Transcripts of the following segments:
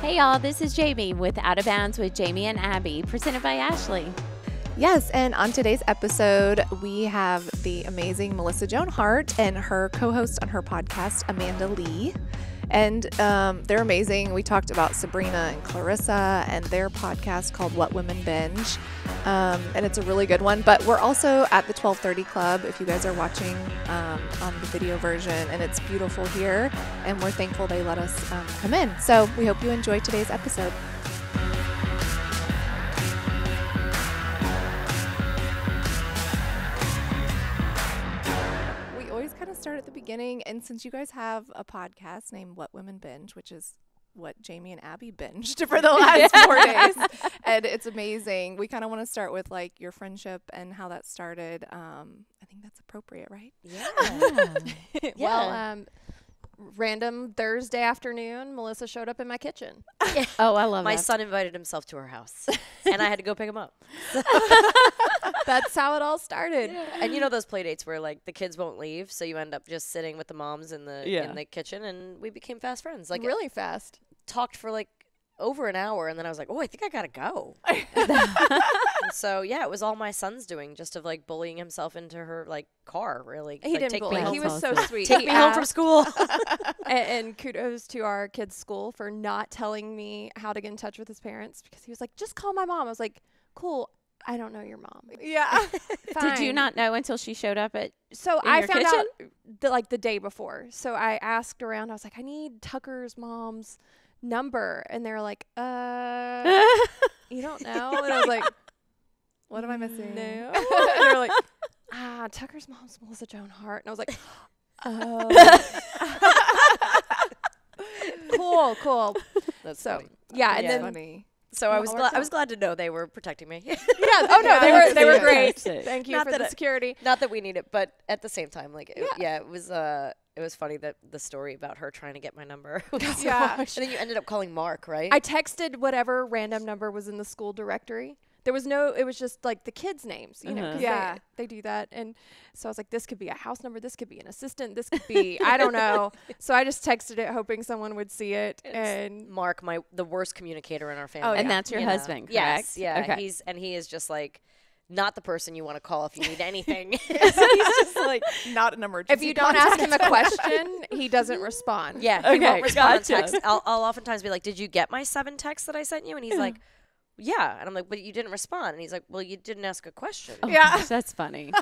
Hey y'all, this is Jaimie with Out of Bounds with Jaimie and Abby, presented by Ashley. Yes, and on today's episode, we have the amazing Melissa Joan Hart and her co host on her podcast, Amanda Lee. And um, they're amazing. We talked about Sabrina and Clarissa and their podcast called What Women Binge. Um, and it's a really good one. But we're also at the 1230 Club if you guys are watching um, on the video version. And it's beautiful here. And we're thankful they let us um, come in. So we hope you enjoy today's episode. Start at the beginning. And since you guys have a podcast named What Women Binge, which is what Jaimie and Abby binged for the last four days, and it's amazing. We kind of want to start with like your friendship and how that started. Um, I think that's appropriate, right? Well, Yeah. Well, um, random Thursday afternoon, Melissa showed up in my kitchen. Oh, I love my that. son invited himself to her house, and I had to go pick him up. That's how it all started. And you know those play dates where like the kids won't leave, so you end up just sitting with the moms in the Yeah. in the kitchen, and we became fast friends. Like really fast. talked for like over an hour, and then I was like, oh, I think I gotta go. so yeah, it was all my son's doing, just of like bullying himself into her like car. Really, He like, didn't take bully. Me He was so awesome. sweet. take He me home from school. and, and kudos to our kid's school for not telling me how to get in touch with his parents because he was like, just call my mom. I was like, cool. I don't know your mom. Yeah. Did you not know until she showed up at? So I found kitchen? out the, like the day before. So I asked around. I was like, I need Tucker's mom's number, and they were like, uh, you don't know. And I was like, what am I missing? no. and they were like, ah, Tucker's mom's Melissa Joan Hart, and I was like, oh. cool, cool. That's So funny. yeah, and Yeah. then funny. So I was glad. I was glad to know they were protecting me. yeah. Oh no, Yeah, they were they were great. Thank you Not for that the I- security. Not that we need it, but at the same time, like, it, Yeah. yeah, it was. Uh, it was funny that the story about her trying to get my number. was- Yeah. and then you ended up calling Mark, right? I texted whatever random number was in the school directory. There was no, it was just like the kids' names, you know, Uh-huh. 'cause Yeah. they, they do that. And so I was like, this could be a house number, this could be an assistant, this could be, I don't know. So I just texted it hoping someone would see it. And Mark, my the worst communicator in our family. Oh, And yeah. that's your you know. husband, correct? Yes, yeah. Okay. He's and he is just like not the person you want to call if you need anything. so he's just like, Not an emergency. if you don't ask him a question, he doesn't respond. yeah, he Okay, won't respond gotcha. text. I'll, I'll oftentimes be like, "Did you get my seven texts that I sent you?" And he's like, "Yeah," and I'm like, "But you didn't respond." And he's like, "Well, you didn't ask a question." Oh, Yeah. gosh, that's funny.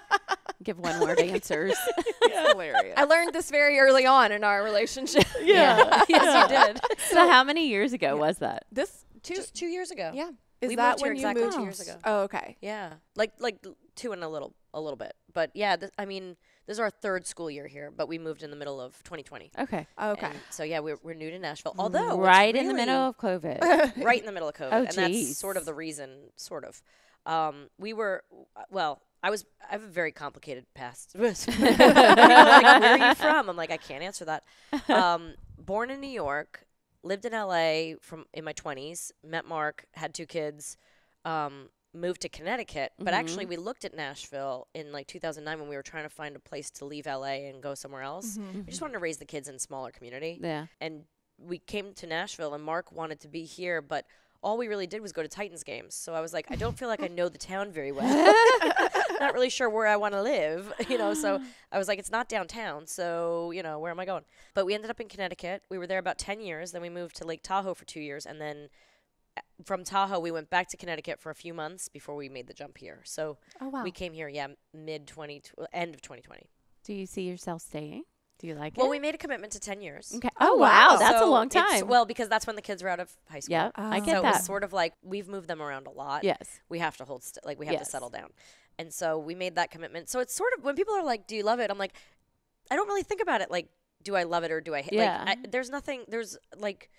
Give one word answers. It's hilarious. I learned this very early on in our relationship. Yeah, yes, you did. So how many years ago was that? this, two, Just two years ago. yeah. Is we that moved here when you exactly moved? two years ago. Oh, okay. Yeah, like like two and a little a little bit, but yeah. Th- I mean, this is our third school year here, but we moved in the middle of 2020. Okay. Okay. And so yeah, we're we're new to Nashville. Although what's right in the middle of COVID. right in the middle of COVID, Oh, and that's sort of the reason. Sort of. Um, we were well. I was. I have a very complicated past. Like, where are you from? I'm like, I can't answer that. Um, born in New York, lived in LA from in my 20s. Met Mark, had two kids. Um, moved to Connecticut, but actually we looked at Nashville in like 2009 when we were trying to find a place to leave LA and go somewhere else. We just wanted to raise the kids in a smaller community yeah. and we came to Nashville and Mark wanted to be here, but all we really did was go to Titans games. So I was like, I don't feel like I know the town very well. not really sure where I want to live, you know. So I was like, it's not downtown, so you know, where am I going? But we ended up in Connecticut. We were there about ten years. Then we moved to Lake Tahoe for two years, and then uh, from Tahoe we went back to Connecticut for a few months before we made the jump here. So Oh, wow. we came here, yeah, mid twenty, end of twenty twenty. Do you see yourself staying? Do you like Well, it? we made a commitment to ten years. okay. Oh wow, wow. that's a long time. Well, because that's when the kids were out of high school. yeah, I Oh. get so it was sort of like we've moved them around a lot. yes. We have to hold st- like we have Yes. to settle down. And so we made that commitment. So it's sort of when people are like, "Do you love it?" I'm like, I don't really think about it like, "Do I love it or do I hate?" Yeah. Like, I, there's nothing. There's like,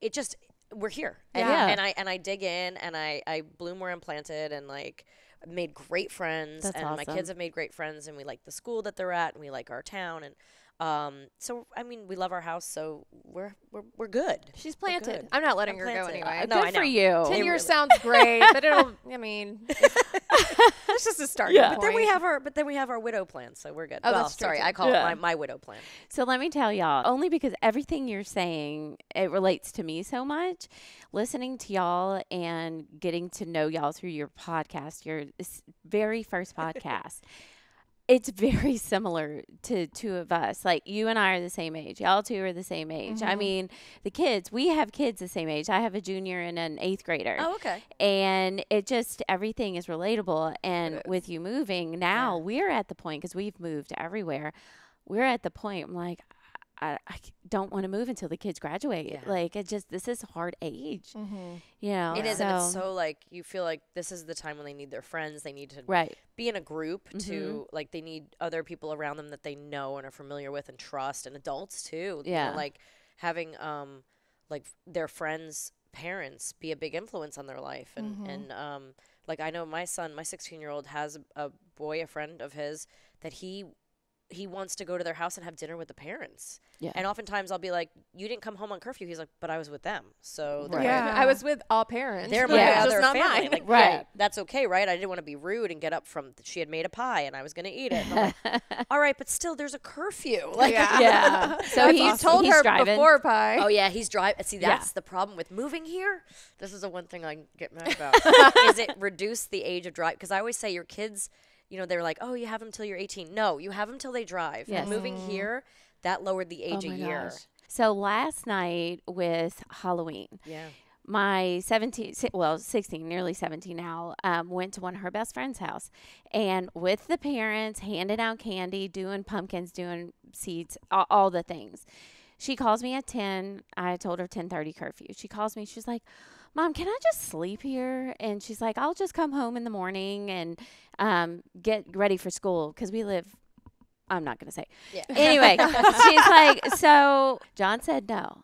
it just we're here. And, Yeah. and I and I dig in and I I bloom where I'm planted and like made great friends That's and my kids have made great friends and we like the school that they're at and we like our town and um so I mean we love our house so we're we're we're good. She's planted. good. I'm not letting I'm her go planted. anyway. Uh, no, Good I for you. Ten It years really- sounds great, but it'll. I mean, That's just a starting Yeah. point. But then we have our but then we have our widow plan, so we're good. Oh, well, that's true, sorry, too. I call Yeah. it my, my widow plan. So let me tell y'all, only because everything you're saying, it relates to me so much. Listening to y'all and getting to know y'all through your podcast, your very first podcast, it's very similar to two of us. Like you and I are the same age. Y'all two are the same age. I Mhm. mean, the kids, we have kids the same age. I have a junior and an eighth grader. Oh, okay. and it just everything is relatable and It with you moving now Yeah. we're at the point because we've moved everywhere we're at the point i'm like i, I don't want to move until the kids graduate Yeah. like it just this is a hard age Mm-hmm. you know It is, so, and it's so like you feel like this is the time when they need their friends. They need to right be in a group Mm-hmm. to like they need other people around them that they know and are familiar with and trust, and adults too. you know, Yeah. like having um like their friends' parents be a big influence on their life, and Mhm. and um like I know my son, my 16 year old, has a, a boy, a friend of his that he he wants to go to their house and have dinner with the parents. Yeah. And oftentimes I'll be like, "You didn't come home on curfew." He's like, "But I was with them." So Right. Yeah, I was with all parents. they're my Yeah. other not family. mine. Like, Right. yeah, that's okay, right? I didn't want to be rude and get up from. She had made a pie, and I was going to eat it. Like, All right, but still, there's a curfew. Like, Yeah. yeah so If he's told he's her driving. before pie. Oh yeah, he's driving. See, Yeah. that's the problem with moving here. This is the one thing I get mad about. is it reduced the age of drive? Because I always say your kids, you know, they're like, oh, you have them till you're 18. No, you have them till they drive. Yes. And moving here, that lowered the age oh a my year. gosh. so last night with halloween Yeah. my 17 well 16 nearly 17 now um, went to one of her best friend's house and with the parents handing out candy doing pumpkins doing seeds all, all the things she calls me at 10 i told her 10.30 curfew she calls me she's like mom can i just sleep here and she's like i'll just come home in the morning and um, get ready for school because we live i'm not going to say Yeah. anyway she's like so john said no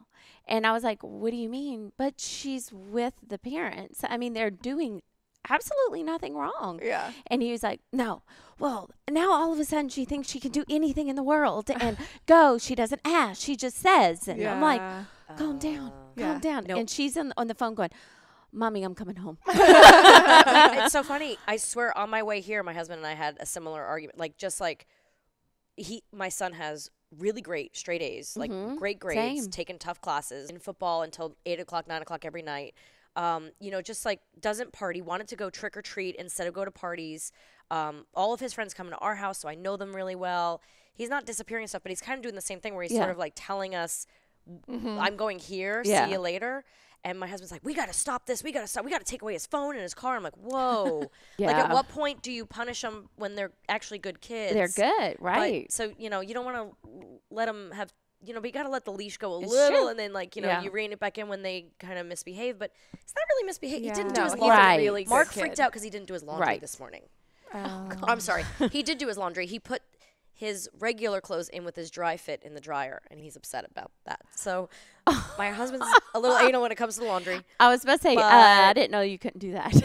and I was like, what do you mean? But she's with the parents. I mean, they're doing absolutely nothing wrong. Yeah. And he was like, no. Well, now all of a sudden she thinks she can do anything in the world and go. She doesn't ask. She just says. And I'm like, calm down, Uh, calm Yeah. down. Nope. And she's on, on the phone going, mommy, I'm coming home. it's so funny. I swear, on my way here, my husband and I had a similar argument. Like, just like he, my son has really great straight A's, like Mhm. great grades, Same. taken tough classes in football until eight o'clock, nine o'clock every night. Um, you know, just like doesn't party, wanted to go trick or treat instead of go to parties. Um, all of his friends come to our house, so I know them really well. He's not disappearing and stuff, but he's kind of doing the same thing where he's sort of like telling us, Mhm. I'm going here. Yeah. See you later. And my husband's like, we got to stop this. We got to stop. We got to take away his phone and his car. I'm like, whoa. Like, at what point do you punish them when they're actually good kids? They're good, But- right? so, you know, you don't want to let them have, you know, but you got to let the leash go a It's little true. and then, like, you know, Yeah. you rein it back in when they kind of misbehave. But it's not really misbehave. Yeah. He didn't do his laundry. Right. really Mark kid. freaked out because he didn't do his laundry Right. this morning. Oh. I'm sorry. he did do his laundry. He put his regular clothes in with his Dri-FIT in the dryer, and he's upset about that. So my husband's a little anal when it comes to the laundry. I was about to say, uh, I didn't know you couldn't do that. he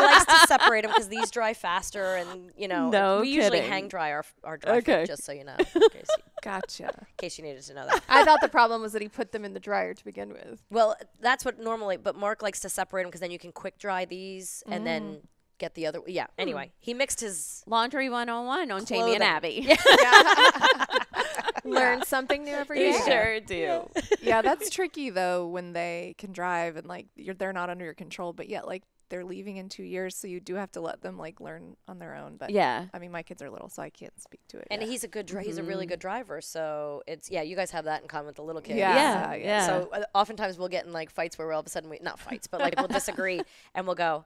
likes to separate them because these dry faster, and you know No we usually hang dry our our dry Okay. fit, just so you know, in case you, Gotcha. in case you needed to know that. I thought the problem was that he put them in the dryer to begin with. Well, that's what normally, but Mark likes to separate them because then you can quick dry these and then Mm. get the other. Yeah. Anyway, he mixed his. Laundry 101 on Jaimie and Clothing. Abby. Learn something new every You day. sure do. yeah, that's tricky though when they can drive and like you're they're not under your control, but yet like they're leaving in two years, so you do have to let them like learn on their own. But Yeah. I mean, my kids are little, so I can't speak to it. And yet. he's a good. Dri- He's a really Mhm. good driver, so it's yeah. You guys have that in common with the little kids. Yeah. Yeah. yeah. Yeah. So uh, oftentimes we'll get in like fights where we're all of a sudden we not fights, but like we'll disagree and we'll go,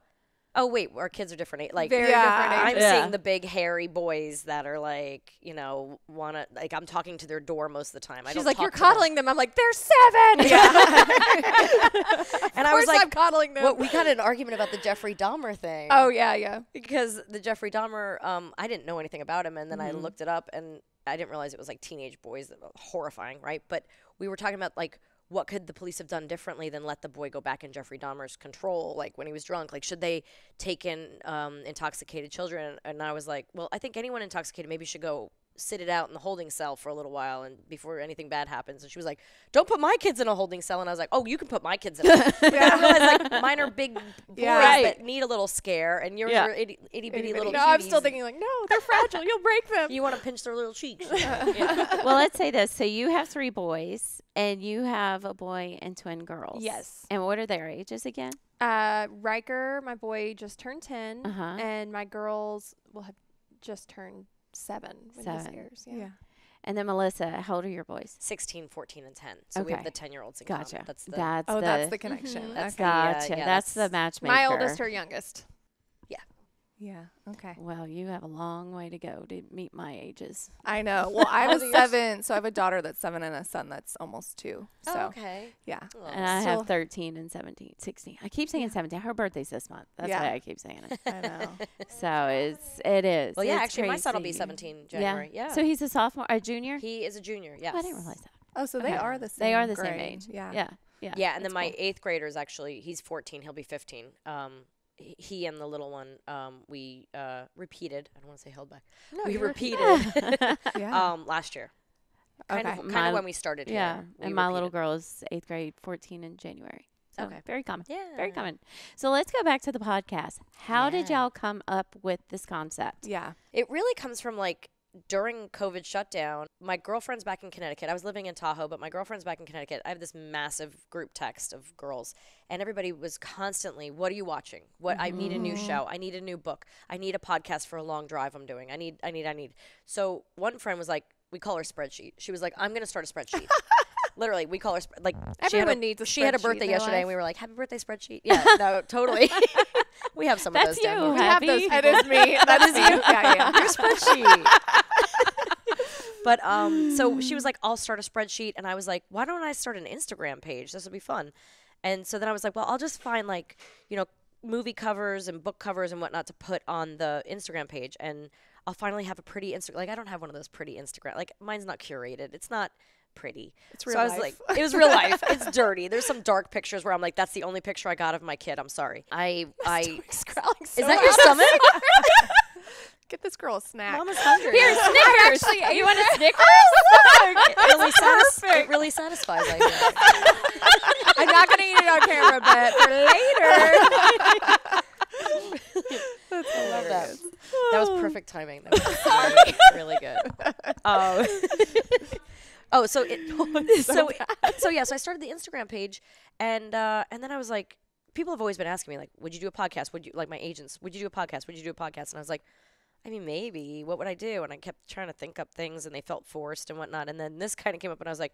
oh wait, our kids are different. age." Like Very Yeah. different I'm. Yeah. seeing the big hairy boys that are like, you know, wanna like I'm talking to their door most of the time. I She's don't like, "You're to them." coddling them." I'm like, "They're seven. and of I was like, I'm coddling them. well, we got an argument about the Jeffrey Dahmer thing. oh yeah, yeah. because the Jeffrey Dahmer, um, I didn't know anything about him, and then I Mhm. looked it up, and I didn't realize it was like teenage boys. That were horrifying, right? But we were talking about like what could the police have done differently than let the boy go back in Jeffrey Dahmer's control, like when he was drunk? Like, should they take in um, intoxicated children? And I was like, well, I think anyone intoxicated maybe should go sit it out in the holding cell for a little while and before anything bad happens. And she was like, "Don't put my kids in a holding cell." And I was like, "Oh, you can put my kids in." it." but then I realized like mine are big boys Yeah. Right. that need a little scare, and yours Yeah. are itty, itty bitty little. no, I'm still thinking like, no, they're fragile. You'll break them. You want to pinch their little cheeks. well, let's say this. So you have three boys, and you have a boy and twin girls. Yes. And what are their ages again? Uh, Riker, my boy, just turned 10, Uh-huh. and my girls will have just turned seven when this Seven. airs. Yeah. Yeah. And then Melissa, how old are your boys? 16, 14, and 10. So we have the 10 year olds in Gotcha. common. That's the that's Oh, the, that's the connection. Mhm. That's okay. the- yeah, gotcha. yeah, that's, the matchmaker. My oldest, her youngest. Yeah. Okay. Well, you have a long way to go to meet my ages. I know. Well, I How have a seven, so I have a daughter that's seven and a son that's almost two. So Oh, okay. yeah. Oh. And I have 13 and 17, 16. I keep saying 17. Her birthday's this month. That's Yeah. why I keep saying it. I know. So it's it is. Well, yeah, It's actually, my son will be 17 January. Yeah. So he's a sophomore, a junior. he is a junior. Yes. Oh, I didn't realize that. Oh, so they Okay. are the same. They are the grade. same age. Yeah. Yeah. Yeah. Yeah, and then my cool. eighth grader is actually he's 14. He'll be 15. Um, he- he and the little one, um, we uh repeated. I don't want to say held back. No, we repeated Yeah. um last year. Kind Okay. of, kind My- of when we started Yeah. here. we And my little girl is eighth grade, 14 in January. So Okay. very common. Yeah. Very common. So let's go back to the podcast. How did y'all come up with this concept? yeah. It really comes from like during COVID shutdown, my girlfriend's back in Connecticut. I was living in Tahoe, but my girlfriend's back in Connecticut. I have this massive group text of girls, and everybody was constantly, "What are you watching? What I need a new mm-hmm. show. I need a new book. I need a podcast for a long drive I'm doing. I need I need I need." So one friend was like, we call her spreadsheet. She was like, "I'm going to start a spreadsheet." Literally, we call her sp- like she had Everyone a, needs a She had a birthday their yesterday, and we were like, "Happy birthday spreadsheet!" Yeah, no, totally. we have some That's of those down you. here. We have those Happy? That is me. That is you. Yeah, yeah. Your spreadsheet. But um, so she was like, "I'll start a spreadsheet," and I was like, "Why don't I start an Instagram page? This would be fun." And so then I was like, "Well, I'll just find like, you know, movie covers and book covers and whatnot to put on the Instagram page, and I'll finally have a pretty Instagram. Like, I don't have one of those pretty Instagram. Like, mine's not curated. It's not." Pretty. It's so real I was life. like, it was real life. It's dirty. There's some dark pictures where I'm like, that's the only picture I got of my kid. I'm sorry. I, I, Scrolling is that your stomach? Get this girl a snack. Mama's hungry. Here, Snickers. actually you want a Snickers? it really, satis- it really satisfies. I think. I'm not gonna eat it on camera, but for later. I love that. That was perfect timing. That was really, really good. Um, oh, so it, so so yeah. So I started the Instagram page, and uh, and then I was like, people have always been asking me like, would you do a podcast? Would you like my agents? Would you do a podcast? Would you do a podcast? And I was like. I mean, maybe. What would I do? And I kept trying to think up things, and they felt forced and whatnot. And then this kind of came up, and I was like,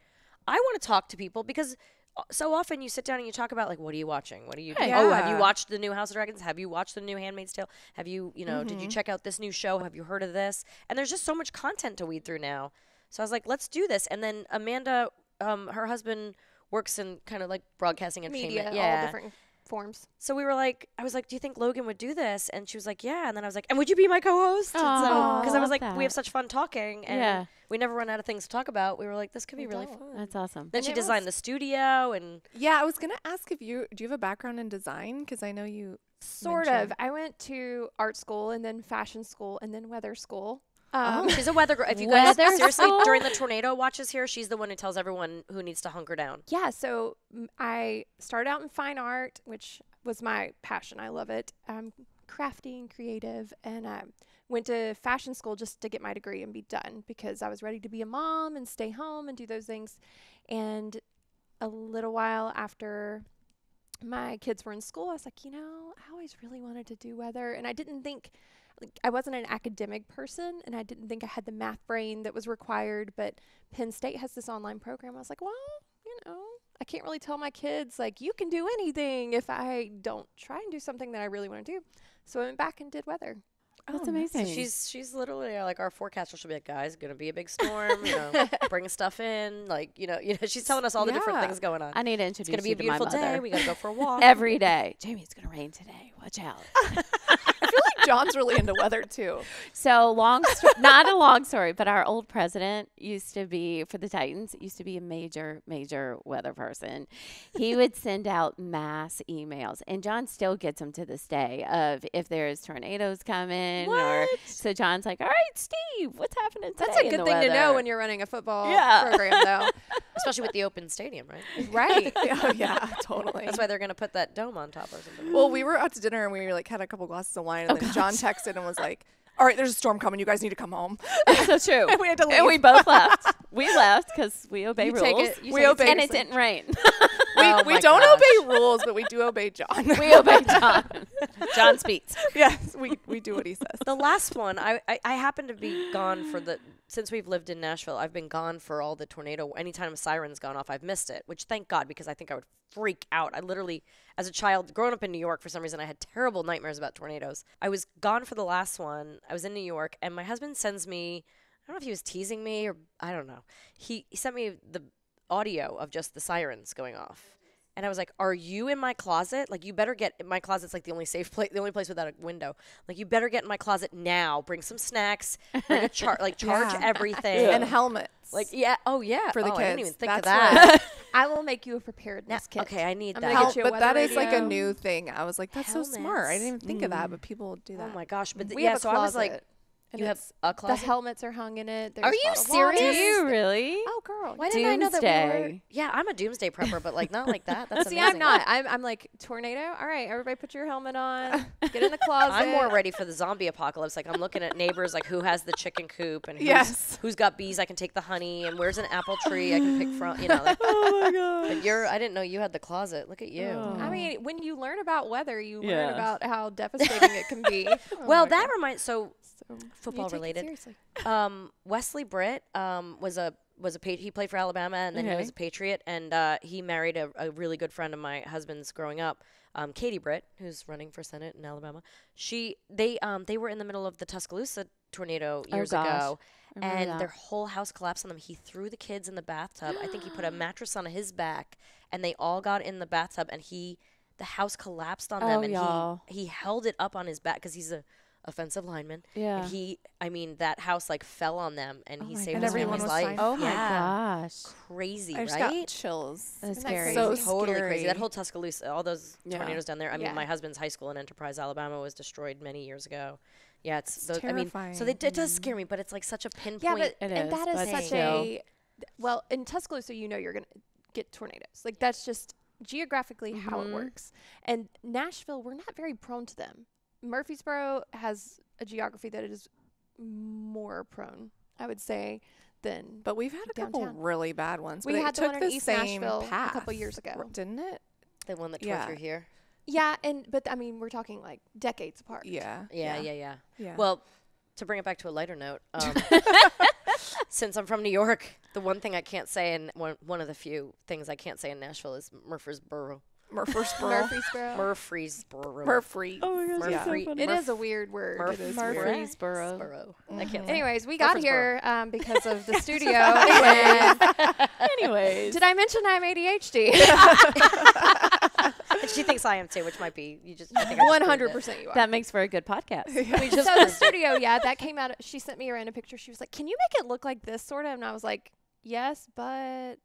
I want to talk to people because uh, so often you sit down and you talk about like, what are you watching? What are you? Right. Oh, have you watched the new House of Dragons? Have you watched the new Handmaid's Tale? Have you, you know, did you Mhm. check out this new show? Have you heard of this? And there's just so much content to weed through now. So I was like, let's do this. And then Amanda, um, her husband works in kind of like broadcasting and Media, entertainment. all yeah. Different forms. So we were like, I was like, do you think Logan would do this? And she was like, yeah. And then I was like, and would you be my co-host? Aw, Because I was love like, we have such fun talking, and Yeah. we never run out of things to talk about. We were like, this could be We really don't. fun. That's awesome. then And she it was- designed the studio, and Yeah, I was gonna ask if you do you have a background in design because I know you. Sort mentioned- of. I went to art school and then fashion school and then weather school. Oh. Um, she's a weather girl. If you guys Weather seriously during the tornado watches here, she's the one who tells everyone who needs to hunker down. yeah, so I started out in fine art, which was my passion. I love it. Um, crafty and creative, and I went to fashion school just to get my degree and be done because I was ready to be a mom and stay home and do those things. And a little while after my kids were in school, I was like, you know, I always really wanted to do weather, and I didn't think. Like, I wasn't an academic person, and I didn't think I had the math brain that was required. But Penn State has this online program. I was like, well, you know, I can't really tell my kids like you can do anything if I don't try and do something that I really want to do. So I went back and did weather. That's Oh, amazing. So she's she's literally uh, like our forecaster. She'll be like, guys, gonna be a big storm. You know, bring stuff in. Like you know, you know, she's telling us all the different things going on. I need to It's introduce gonna be you a beautiful to my mother. day. We gotta go for a walk. Every day. Jaimie, it's going to rain today. Watch out. I feel like Jon's really into weather too. So long, sto- not a long story, but our old president used to be for the Titans. Used to be a major, major weather person. He would send out mass emails, and Jon still gets them to this day. Of if there's tornadoes coming, or so Jon's like, "All right, Steve, what's happening today?" That's a in good the thing to know when you're running a football Yeah. program, though. Especially with the open stadium, right? right. oh yeah, totally. That's why they're gonna put that dome on top or something. Well, we were out to dinner and we like had a couple glasses of wine, and then Jon texted and was like, "All right, there's a storm coming. You guys need to come home." so true. and we had to leave. And we both left. We left because we obey You rules. take it- you We take obey- and it didn't rain. we, Oh we don't gosh. obey rules, but we do obey Jon. we obey Jon. Jon speaks. yes, we, we do what he says. the last one, I, I I happen to be gone for the since we've lived in Nashville. I've been gone for all the tornado. Anytime a siren's gone off, I've missed it. Which thank God because I think I would freak out. I literally, as a child, growing up in New York, for some reason, I had terrible nightmares about tornadoes. I was gone for the last one. I was in New York, and my husband sends me. I don't know if he was teasing me or I don't know. He, he sent me the audio of just the sirens going off. And I was like, "Are you in my closet? Like, you better get my closet's like the only safe place, the only place without a window. Like, you better get in my closet now. Bring some snacks. Bring a char, like charge Yeah. everything. And helmets. like, yeah, oh yeah, For the oh, I didn't kids. even think That's of that. I will make you a preparedness kit. okay, I need I'm that. gonna Hel- get you a but that weather is like a new thing. I was like, that's so smart. I didn't even think of that, but people do mm. that. oh my gosh! But mm. th- We yeah, have a so I was like, closet, and you have a The closet. helmets are hung in it. There's Are you serious? Do you really? Oh, girl. Why didn't I know that we were? Doomsday. Yeah, I'm a doomsday prepper, but like not like that. That's See, amazing. I'm not. I'm, I'm like tornado. All right, everybody, put your helmet on. Get in the closet. I'm more ready for the zombie apocalypse. Like I'm looking at neighbors, like who has the chicken coop and who's, Yes. who's got bees. I can take the honey, and where's an apple tree I can pick from. You know. Like, oh my god! But you're. I didn't know you had the closet. Look at you. Oh. I mean, when you learn about weather, you learn about how devastating it can be. Oh well, that reminds. So So, football take it related. seriously. um, Wesley Britt um, was a was a pa- he played for Alabama and then he was a Patriot and uh, he married a, a really good friend of my husband's growing up, um, Katie Britt, who's running for Senate in Alabama. She they um, they were in the middle of the Tuscaloosa tornado Oh, years gosh. ago. And that. their whole house collapsed on them. He threw the kids in the bathtub. I think he put a mattress on his back, and they all got in the bathtub. And he, the house collapsed on them, Oh, and y'all. he he held it up on his back because he's a offensive lineman. Yeah. And he, I mean, that house like fell on them, and he saved And his family's life. Oh my yeah. gosh. Crazy, I just right? got chills. That's Isn't that scary. So totally crazy. That whole Tuscaloosa, all those Yeah. tornadoes down there. I Yeah. mean, my husband's high school in Enterprise, Alabama, was destroyed many years ago. Yeah, it's, It's those, I mean, so they, it does scare me, but it's like such a pinpoint. Yeah, but It and is, that is but such still. a well in Tuscaloosa. You know you're gonna get tornadoes. Like that's just geographically how it Mhm. works. And Nashville, we're not very prone to them. Murfreesboro has a geography that is more prone, I would say, than. But we've had a couple Downtown. really bad ones. We but it had the took one in the East same Nashville a couple years ago. didn't it? the one that tore Yeah. through here. Yeah, and but I mean we're talking like decades apart. Yeah. Yeah, yeah, yeah. yeah. Well, to bring it back to a lighter note, um, since I'm from New York, the one thing I can't say, and one, one of the few things I can't say in Nashville is Murfreesboro. Murfreesboro. Murfreesboro. Murfreesboro. Murfree. Oh my gosh, that's so Murfree- it Murph- is a weird word. Murph- is Murfreesboro. Murfreesboro. I can't. Anyways, we got here um, because of the studio. Anyways. did I mention I'm ADHD? And she thinks I am too, which might be you just. I think I just One proved hundred percent, you are. that makes for a good podcast. We just so the studio, yeah, that came out. She sent me a random picture. She was like, "Can you make it look like this, sort of?" And I was like, "Yes, but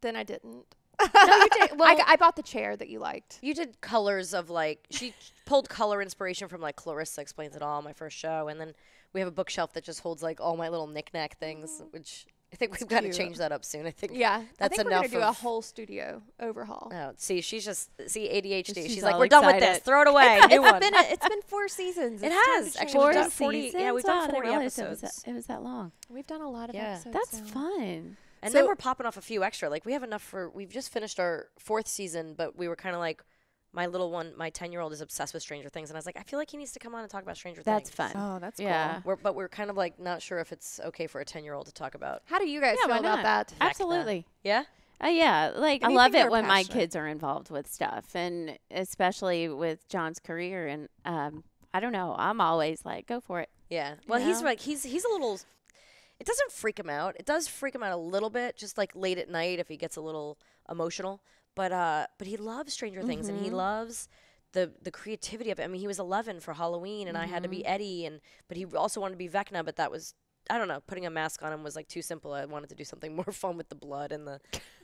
then I didn't." No, you did. Well, I, g- I bought the chair that you liked. You did colors of like she pulled color inspiration from like Clarissa explains it all my first show, and then we have a bookshelf that just holds like all my little knickknack things, mm-hmm. which I think we've got to change that up soon. I think. Yeah, that's I That's think we're gonna enough do a whole studio overhaul. Oh, see, she's just see ADHD. She's, She's like, we're done with this. Throw it away. New It's one. been a, it's been four seasons. It It's time has. Actually, four we've done 40 yeah, we've done Oh, I didn't 40 It episodes. was, it was that long. We've done a lot of Yeah. episodes. That's now. fun. And So- then we're popping off a few extra. Like we have enough for. We've just finished our fourth season, but we were kind of like, my little one, my ten year old is obsessed with Stranger Things, and I was like, I feel like he needs to come on and talk about Stranger That's Things. That's fun. Oh, that's Yeah. cool. We're, but we're kind of like not sure if it's okay for a ten year old to talk about. How do you guys Yeah, feel about that? Vecna. Absolutely. Yeah. Uh, yeah, like I Anything love it when my kids are involved with stuff, and especially with Jon's career. And um, I don't know, I'm always like, go for it. Yeah. Well, he's know? like he's he's a little. It doesn't freak him out. It does freak him out a little bit, just like late at night if he gets a little emotional. But uh, but he loves Stranger Things and he Mhm. loves the the creativity of it. I mean, he was 11 for Halloween, and I had to be Eddie, and but he also wanted to be Vecna, but that was I don't know. Putting a mask on him was like too simple. I wanted to do something more fun with the blood and the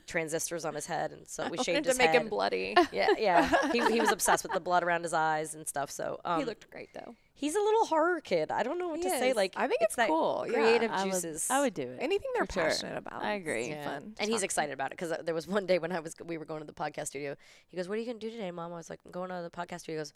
transistors on his head, and so we Wanted shaved to make head. him bloody. yeah, yeah. he he was obsessed with the blood around his eyes and stuff. So um, he looked great though. he's a little horror kid. I don't know what He to say. Like I think it's it's that cool, yeah. creative I would, juices. I would do it. Anything they're For sure. passionate about. I agree. Yeah. fun. and he's excited about it because there was one day when I was we were going to the podcast studio. He goes, "What are you gonna do today, Mom?" I was like, "I'm going to the podcast studio." He goes,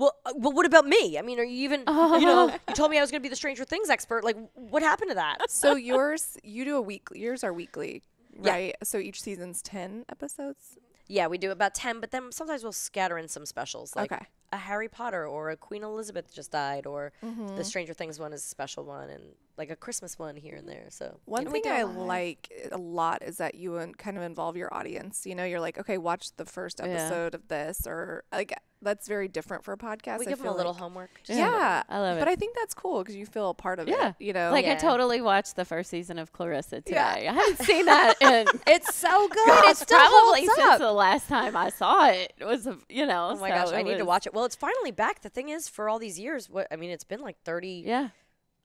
"Well, uh, well, what about me? I mean, are you even? You know, you told me I was gonna be the Stranger Things expert. Like, what happened to that?" so yours, you do a week. Yours are weekly, Yeah. right? So each season's ten episodes. Yeah, we do about ten, but then sometimes we'll scatter in some specials, like Okay. a Harry Potter or a Queen Elizabeth just died, or Mm-hmm. the Stranger Things one is a special one, and like a Christmas one here and there. So One you know, thing I like a lot is that you kind of involve your audience. You know, you're like, okay, watch the first Yeah. episode of this, or like that's very different for a podcast. we I give them a little like. homework. Yeah, just a little- I love it. But. I think that's cool because you feel a part of Yeah. it. You know, Like I totally watched the first season of Clarissa today. Yeah. I haven't seen that and It's so good. God, it still probably since up. the last time I saw it. It was, you know. Oh my so gosh, I it need to watch it. Well, it's finally back. The thing is, for all these years, what I mean, it's been like 30, Yeah.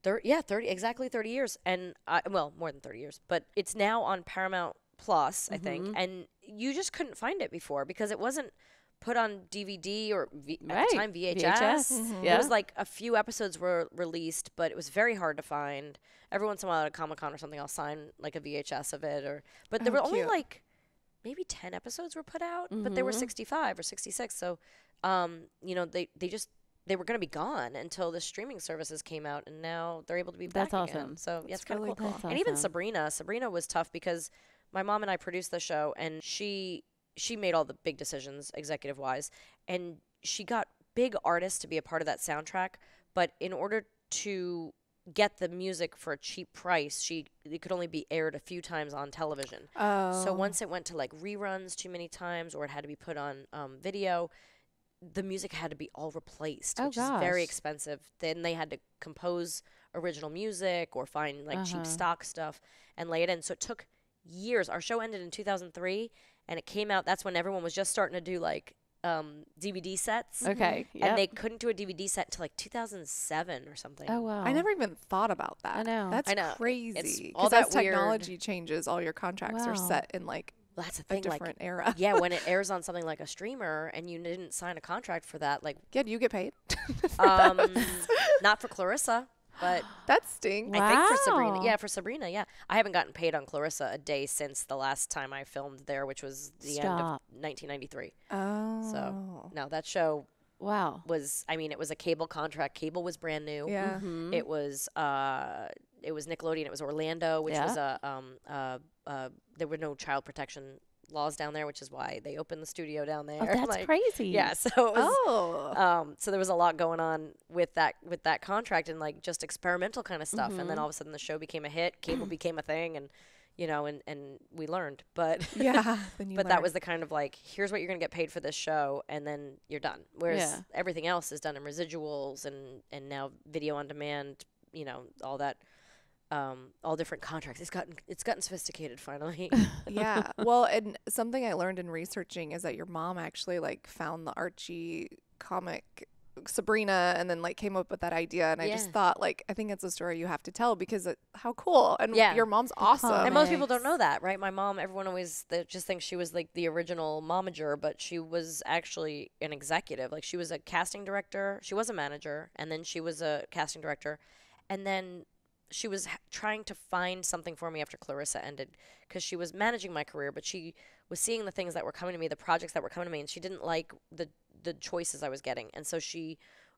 30 yeah, 30, exactly 30 years. And, uh, well, more than 30 years. But it's now on Paramount Plus, I think. Mm-hmm. And you just couldn't find it before because it wasn't put on DVD or v- at Right. the time VHS. VHS. Mm-hmm. Yeah. It was like a few episodes were released, but it was very hard to find. Every once in a while at a Comic Con or something, I'll sign like a VHS of it. Or But there Oh, were only like maybe 10 episodes were put out, but there were Mhm. 65 or 66. So, um, you know, they, they just, they were going to be gone until the streaming services came out, and now they're able to be That's back again. awesome. So, yeah, That's it's kind of really cool. cool. That's And even. Sabrina, Sabrina was tough because my mom and I produced the show, and she she made all the big decisions executive wise, and she got big artists to be a part of that soundtrack. But in order to get the music for a cheap price, she it could only be aired a few times on television. Oh, So once it went to like reruns too many times, or it had to be put on um, video, the music had to be all replaced, Oh, which is very expensive. Then they had to compose original music or find like Uh-huh. cheap stock stuff and lay it in. So it took years. Our show ended in 2003, and it came out. That's when everyone was just starting to do like um, DVD sets, Okay. Yeah. and they couldn't do a DVD set until like 2007 or something. oh wow. I never even thought about that. I know. That's I know. crazy. all Because as that weird- technology changes, all your contracts are set in like Well, that's a thing. Like, different era. yeah, when it airs on something like a streamer, and you didn't sign a contract for that, like Yeah, do you get paid? for Um, not for Clarissa, but that stinks. I think for Sabrina. Wow. Yeah, for Sabrina. Yeah, I haven't gotten paid on Clarissa a day since the last time I filmed there, which was the end of 1993. Oh. so No, that show wow. was. I mean, it was a cable contract. Cable was brand new. Yeah. Mhm. It was. Uh, it was Nickelodeon. It was Orlando, which was a. Um. Uh. Uh. There were no child protection laws down there, which is why they opened the studio down there. Oh, that's like, crazy. Yeah. So it was. Oh. um, so there was a lot going on with that with that contract and like just experimental kind of stuff. And then Mhm. all of a sudden the show became a hit, cable became a thing, and you know, and and we learned. But yeah. But that was the kind of like here's what you're gonna get paid for this show, and then you're done. Whereas Yeah. everything else is done in residuals and and now video on demand. You know, all that. Um, all different contracts. It's gotten it's gotten sophisticated finally. yeah. Well, and something I learned in researching is that your mom actually like found the Archie comic Sabrina and then like came up with that idea and I just thought like I think it's a story you have to tell because it, how cool and Yeah. your mom's awesome. and most people don't know that, right? My mom, everyone always they just thinks she was like the original momager, but she was actually an executive. Like she was a casting director, she was a manager, and then she was a casting director, and then she was trying to find something for me after Clarissa ended because she was managing my career, but she was seeing the things that were coming to me, the projects that were coming to me, and she didn't like the the choices I was getting, and so she.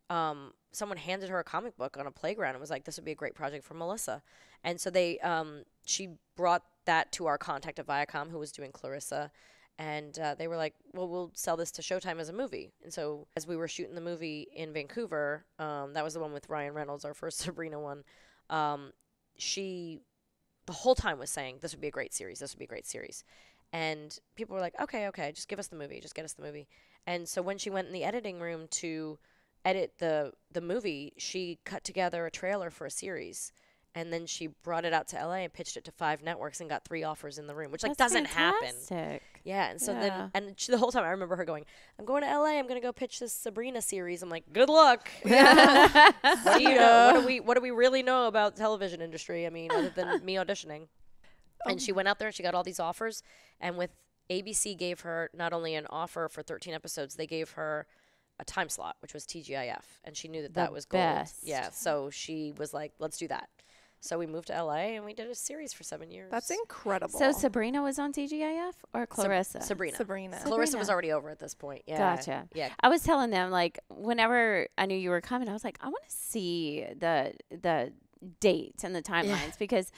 Um, someone handed her a comic book on a playground and was like, "This would be a great project for Melissa." And so they, um, she brought that to our contact at Viacom, who was doing Clarissa, and uh, they were like, "Well, we'll sell this to Showtime as a movie." And so, as we were shooting the movie in Vancouver, um, that was the one with Ryan Reynolds, our first Sabrina one. Um, she, the whole time, was saying, "This would be a great series. This would be a great series." And people were like, "Okay, okay, just give us the movie. Just get us the movie." And so when she went in the editing room to edit the the movie, she cut together a trailer for a series and then she brought it out to LA and pitched it to five networks and got three offers in the room, which like That's doesn't happen. Yeah, and so Yeah. then and she, the whole time I remember her going, "I'm going to LA. I'm going to go pitch this Sabrina series." I'm like, "Good luck." what do you know? What do we What do we really know about television industry? I mean, other than me auditioning. Oh. And she went out there and she got all these offers, and with ABC gave her not only an offer for 13 episodes, they gave her a time slot, which was TGIF, and she knew that The that was gold. best. Yeah, so she was like, "Let's do that." So we moved to LA and we did a series for seven years. That's incredible. So Sabrina was on TGIF or Clarissa? Sabrina. Sabrina. Clarissa was already over at this point. Yeah. Gotcha. Yeah. I was telling them like whenever I knew you were coming, I was like, I want to see the the dates and the timelines because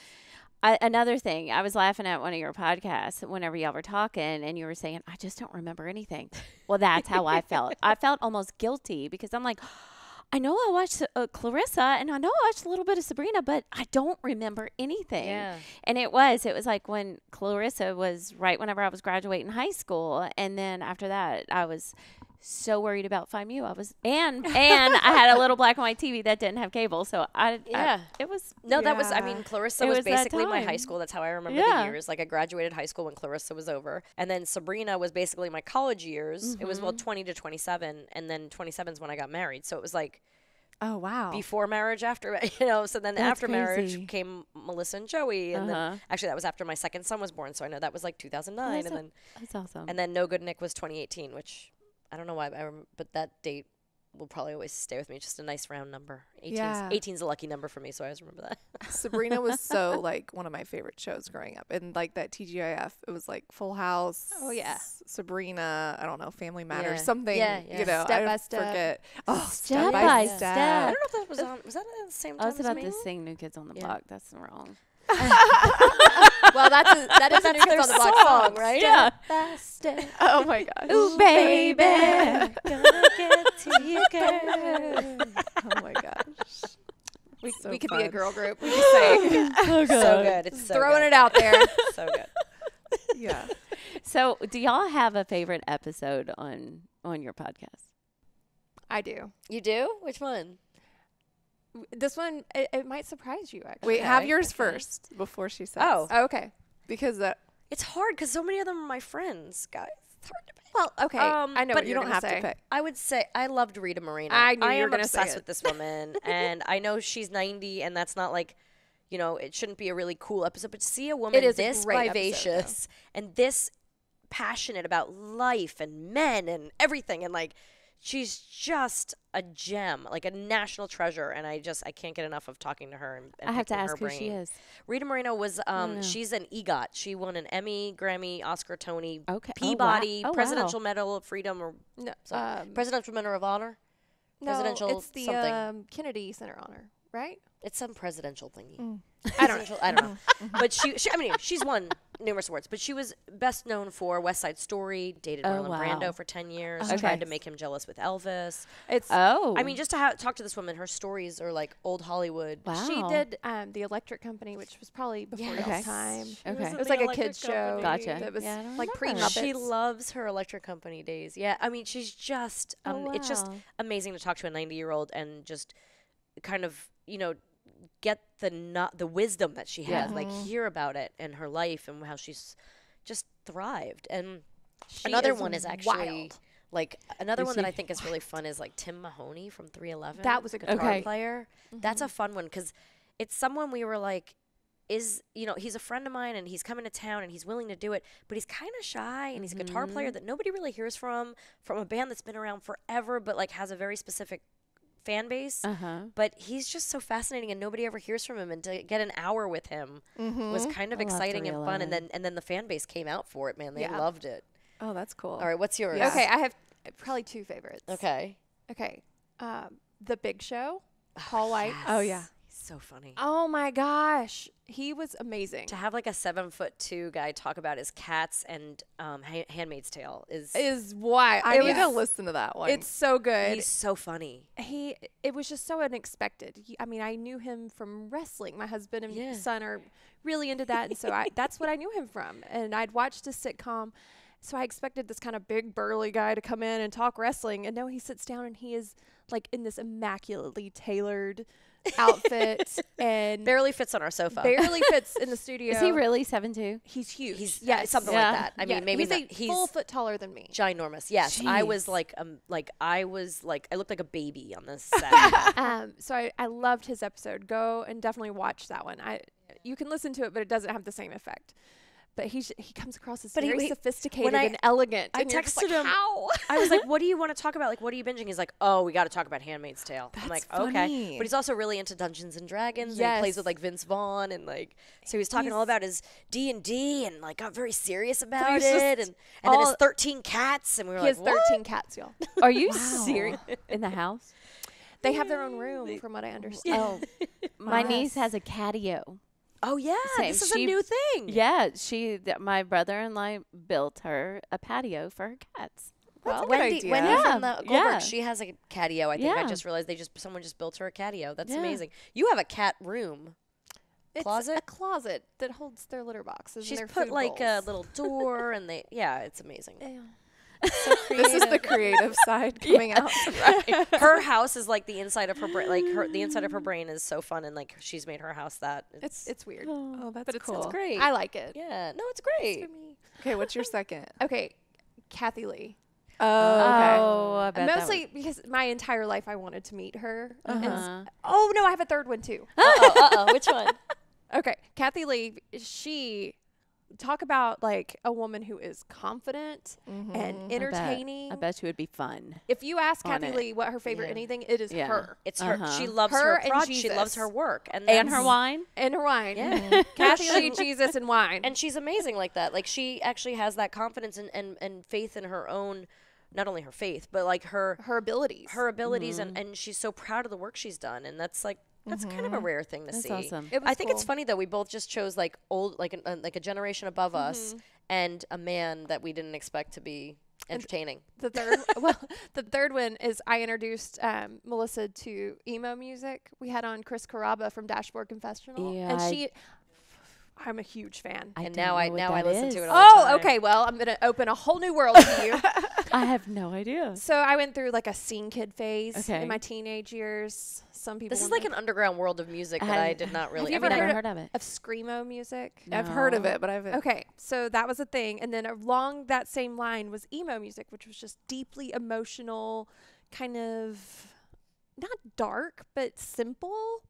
I, another thing I was laughing at one of your podcasts whenever y'all were talking and you were saying I just don't remember anything. Well, that's how I felt. I felt almost guilty because I'm like. I know I watched uh, Clarissa and I know I watched a little bit of Sabrina, but I don't remember anything. Yeah. And it was, it was like when Clarissa was right whenever I was graduating high school. And then after that, I was so worried about FIMU. I was, and, and I had a little black and white TV that didn't have cable. So I, I- Yeah. it was, No, that was, I mean, Clarissa was, was basically my high school. That's how I remember Yeah. the years. Like, I graduated high school when Clarissa was over. And then Sabrina was basically my college years. It was, well, Mm-hmm. 20 to 27. And then 27 is when I got married. So it was like oh wow. before marriage, after, you know. So then That's after marriage came Melissa and Joey. And Uh-huh. then, actually, that was after my second son was born. So I know that was like 2009. that's and a- then, that's awesome. and then No Good Nick was 2018, which I don't know why, I rem- but that date will probably always stay with me. Just a nice round number. 18's, Yeah. 18's a lucky number for me, so I always remember that. Sabrina was so like one of my favorite shows growing up, and like that TGIF, it was like Full House. Oh, yeah. Sabrina. I don't know, Family Matters, Yeah. something. Yeah, yeah. You know, Step I by Step. forget. Oh, Step by I Step. I don't know if that was on. Was that at the same time I was as about me? to sing New Kids on the Yeah. Block. That's wrong. well, that's a, that is New Kids on the Block song, right? Yeah. Step. Oh my gosh. Ooh, baby. Gonna get to you, girl. Oh my gosh. We, So we could be a girl group. We just say Oh, So good. It's so throwing good. it out there. So good. Yeah. So, do y'all have a favorite episode on on your podcast? I do. You do? Which one? W- This one, it, it might surprise you. Actually. Wait, have yours okay. first before she says. Oh. Oh, okay. because that. It's hard because so many of them are my friends, guys. It's hard to pick. Well, okay. Um, I know but what you you're don't have say. to pick. I would say I loved Rita Moreno. I knew you were am gonna say obsessed it. with this woman, and I know she's 90, and that's not like, you know, it shouldn't be a really cool episode. But to see a woman is a this episode, vivacious and this passionate about life and men and everything, and like, she's just a gem, like a national treasure. And I just I can't get enough of talking to her. And, and I have to picking her ask who she is. Rita Moreno was um know. she's an EGOT. She won an Emmy, Grammy, Oscar, Tony, Okay. Oh, wow. Peabody, Oh, wow. Presidential Medal of Freedom or No, so- um, Presidential Medal of Honor. no, presidential it's the something. um, Kennedy Center honor, right? It's some presidential thingy. Mm. I don't know. I don't know. but she, she, I mean, she's won numerous awards. But she was best known for West Side Story. Dated Oh, Marlon wow. Brando for ten years. Okay. Tried to make him jealous with Elvis. It's Oh, I mean, just to ha- talk to this woman, her stories are like old Hollywood. wow. she did um, the Electric Company, which was probably before Yes. Okay. time. Okay. It was like a kids show. Gotcha. That was Yeah, like pre She loves her electric company days. Yeah, I mean, she's just um, Oh, it's just amazing to talk to a 90 year old and just kind of you know get the not the wisdom that she Yeah. has, like mm-hmm. hear about it and her life and how she's just thrived. And She another is one is actually. wild. Like another Is one that I think is really fun is like Tim Mahoney from 311. That was a guitar Okay. player. That's a mm-hmm. fun one because it's someone we were like, is you know he's a friend of mine and he's coming to town and he's willing to do it, but he's kind of shy and he's a guitar player mm-hmm. that nobody really hears from from a band that's been around forever but like has a very specific fan base. Uh huh. But he's just so fascinating and nobody ever hears from him and to get an hour with him was kind of I love exciting and fun and then and then the fan base came out for it, man. They Yeah. loved it. Oh, that's cool. All right, what's yours? Yeah. Okay, I have probably two favorites. Okay. Okay. Um, the Big Show, Paul White. Oh, yeah. So funny. Oh my gosh, he was amazing. to have like a seven foot two guy talk about his cats and um, ha- Handmaid's Tale is Is why I need to listen to that one. It's so good. he's so funny. he it was just so unexpected. He, I mean, I knew him from wrestling. My husband and Yeah. son are really into that, and so I, that's what I knew him from. And I'd watched a sitcom, so I expected this kind of big burly guy to come in and talk wrestling, and no, he sits down and he is like in this immaculately tailored outfit and Barely fits on our sofa. barely fits in the studio. Is he really seven two? He's huge. He's yeah, something Yeah. like that. I Yeah, mean, maybe he's not, a he's full foot taller than me. ginormous. Yes, I was like um like I was like I looked like a baby on this set. um, so I, I loved his episode. Go and definitely watch that one. I you can listen to it, but it doesn't have the same effect. But he sh- he comes across as But very he- sophisticated I- and elegant. I and you're like, texted him- How? I was like, "What do you want to talk about? Like, what are you binging?" He's like, "Oh, we got to talk about *Handmaid's Tale*." I'm like, That's "Okay," funny. but he's also really into Dungeons and Dragons. And he plays with like Vince Vaughn and like, so he was talking all about his D and D and like got very serious about it, just and and then his 13 cats, and we were he like, has "What?" 13 cats, y'all. Are you serious? In the house? They have their own room, from what I understand. Oh, my niece has a catio. Oh yeah, Same. this is She- a new thing. Yeah, she. th- My brother-in-law built her a patio for her cats. That's a good Wendy, idea. Wendy Yeah, from the Goldberg, yeah. she has a catio. I think I just realized they just someone just built her a catio. That's Yeah. amazing. You have a cat room. It's Closet? a closet that holds their litter boxes. She's and their put food like a little door, and they yeah, it's amazing. Ew. This is the creative side coming out. her house is like the inside of her brain. Like her, the inside of her brain is so fun, and like she's made her house that. It's, It's it's weird. Oh, that's but it's, cool. it's great. I like it. yeah, no, it's It's great. for me. Okay, what's your second? Okay, Kathie Lee. Oh, okay. Oh, I bet that Mostly because my entire life I wanted to meet her. Uh-huh. oh no, I have a third one too. Oh, oh, which one? Okay, Kathie Lee. She talk about like a woman who is confident Mhm. and I bet. entertaining. I bet she would be fun. If you ask Kathie it. Lee what her favorite Yeah. anything, it is Yeah. her It's her. Uh-huh. She loves Her her, and project. She loves her work, and And her wine. and her wine. Yeah, Kathie Lee, Jesus, and wine. and she's amazing like that. Like she actually has that confidence and, and, and faith in her own, not only her faith, but like her her abilities. her abilities, and, and she's so proud of the work she's done, and that's like that's kind of a rare thing to That's see. awesome. It I was think it's cool. funny though. We both just chose like old, like an, uh, like a generation above us, and a man that we didn't expect to be entertaining. The third, well, the third one is I introduced um, Melissa to emo music. We had on Chris Carrabba from Dashboard Confessional, Yeah, and I- she, I'm a huge fan. I and don't now I what now I that listen is. to it. All the Oh, time. okay. Well, I'm gonna open a whole new world to you. I have no idea. so I went through like a scene kid phase Okay. in my teenage years. Some people. This is like know. an underground world of music that Have- I did not really. you I ever mean, I- Never heard heard of it. of screamo music. I've heard of it, but I haven't. Okay, so that was a thing, and then along that same line was emo music, which was just deeply emotional, kind of not dark but simple.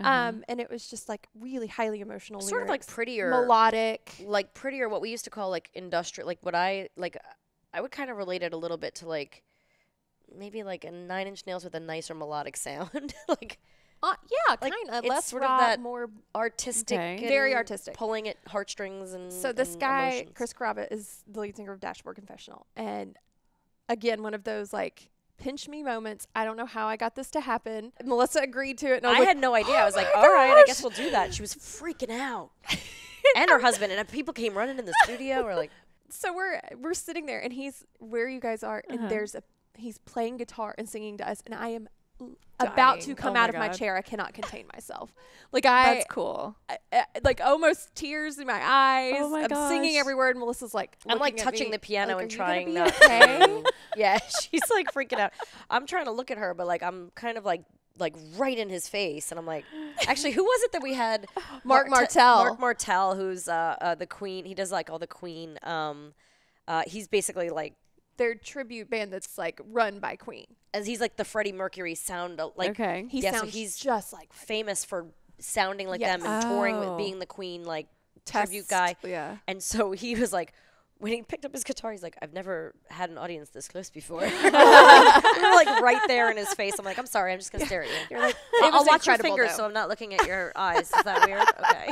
Uh-huh. Um, and it was just like really highly emotional, sort of like prettier, melodic. like prettier. What we used to call like industrial, like what I like. I would kind of relate it a little bit to like maybe like a Nine Inch Nails with a nicer melodic sound, like Uh, yeah, Like, kind of it's less sort of that more. artistic, Okay. Very artistic. pulling at heartstrings and. So this and guy, emotions. Chris Carrabba, is the lead singer of Dashboard Confessional, and again, one of those like pinch me moments. I don't know how I got this to happen. Melissa agreed to it, and I I like, had no idea. I was "Oh like, my all right, I guess we'll do that. She was freaking out. and her husband. And people came running in the studio. We're like, so we're we're sitting there and he's where you guys are and Uh-huh. there's a he's playing guitar and singing to us and I am l- about to come Oh out my of my chair. I cannot contain myself. Like I, That's cool. I- I- like almost tears in my eyes. Oh my I'm singing gosh. every word. Melissa's like I'm like touching me, the piano like, and "Are gonna trying be not okay? to. Yeah, she's like freaking out. I'm trying to look at her, but like I'm kind of like like right in his face, and I'm like, actually, who was it that we had? Marc Marte- Martel. Marc Martel, who's uh, uh the Queen. He does like all the Queen. Um, uh, he's basically like Their tribute band that's like run by Queen. as he's like the Freddie Mercury sound. uh, Like okay. He Yeah, so sounds he's just like famous for sounding like Yes. them and touring with Oh. being the Queen like Test, tribute guy. Yeah. And so he was like, when he picked up his guitar, he's like, I've never had an audience this close before. we were like right there in his face. I'm like, I'm sorry, I'm just gonna stare at you. You're like, I'll, it was I'll watch your fingers, though. so I'm not looking at your eyes. Is that weird? Okay.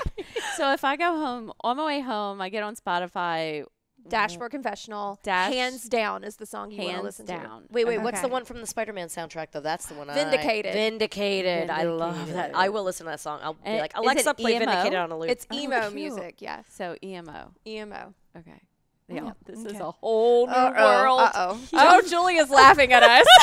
So if I go home on my way home, I get on Spotify. Dashboard Confessional, Dash- hands down is the song you want to Hands listen to. down. Wait, wait. What's the one from the Spider-Man soundtrack though? That's the one. I- Vindicated. Vindicated. I love that. I will listen to that song. I'll be like, Alexa, play EMO? Vindicated on a loop. It's Oh, emo cute. music, yes. So EMO. EMO. Okay. Yeah. This is a whole new Uh-oh, world. Uh-oh. Oh, Julia's laughing at us.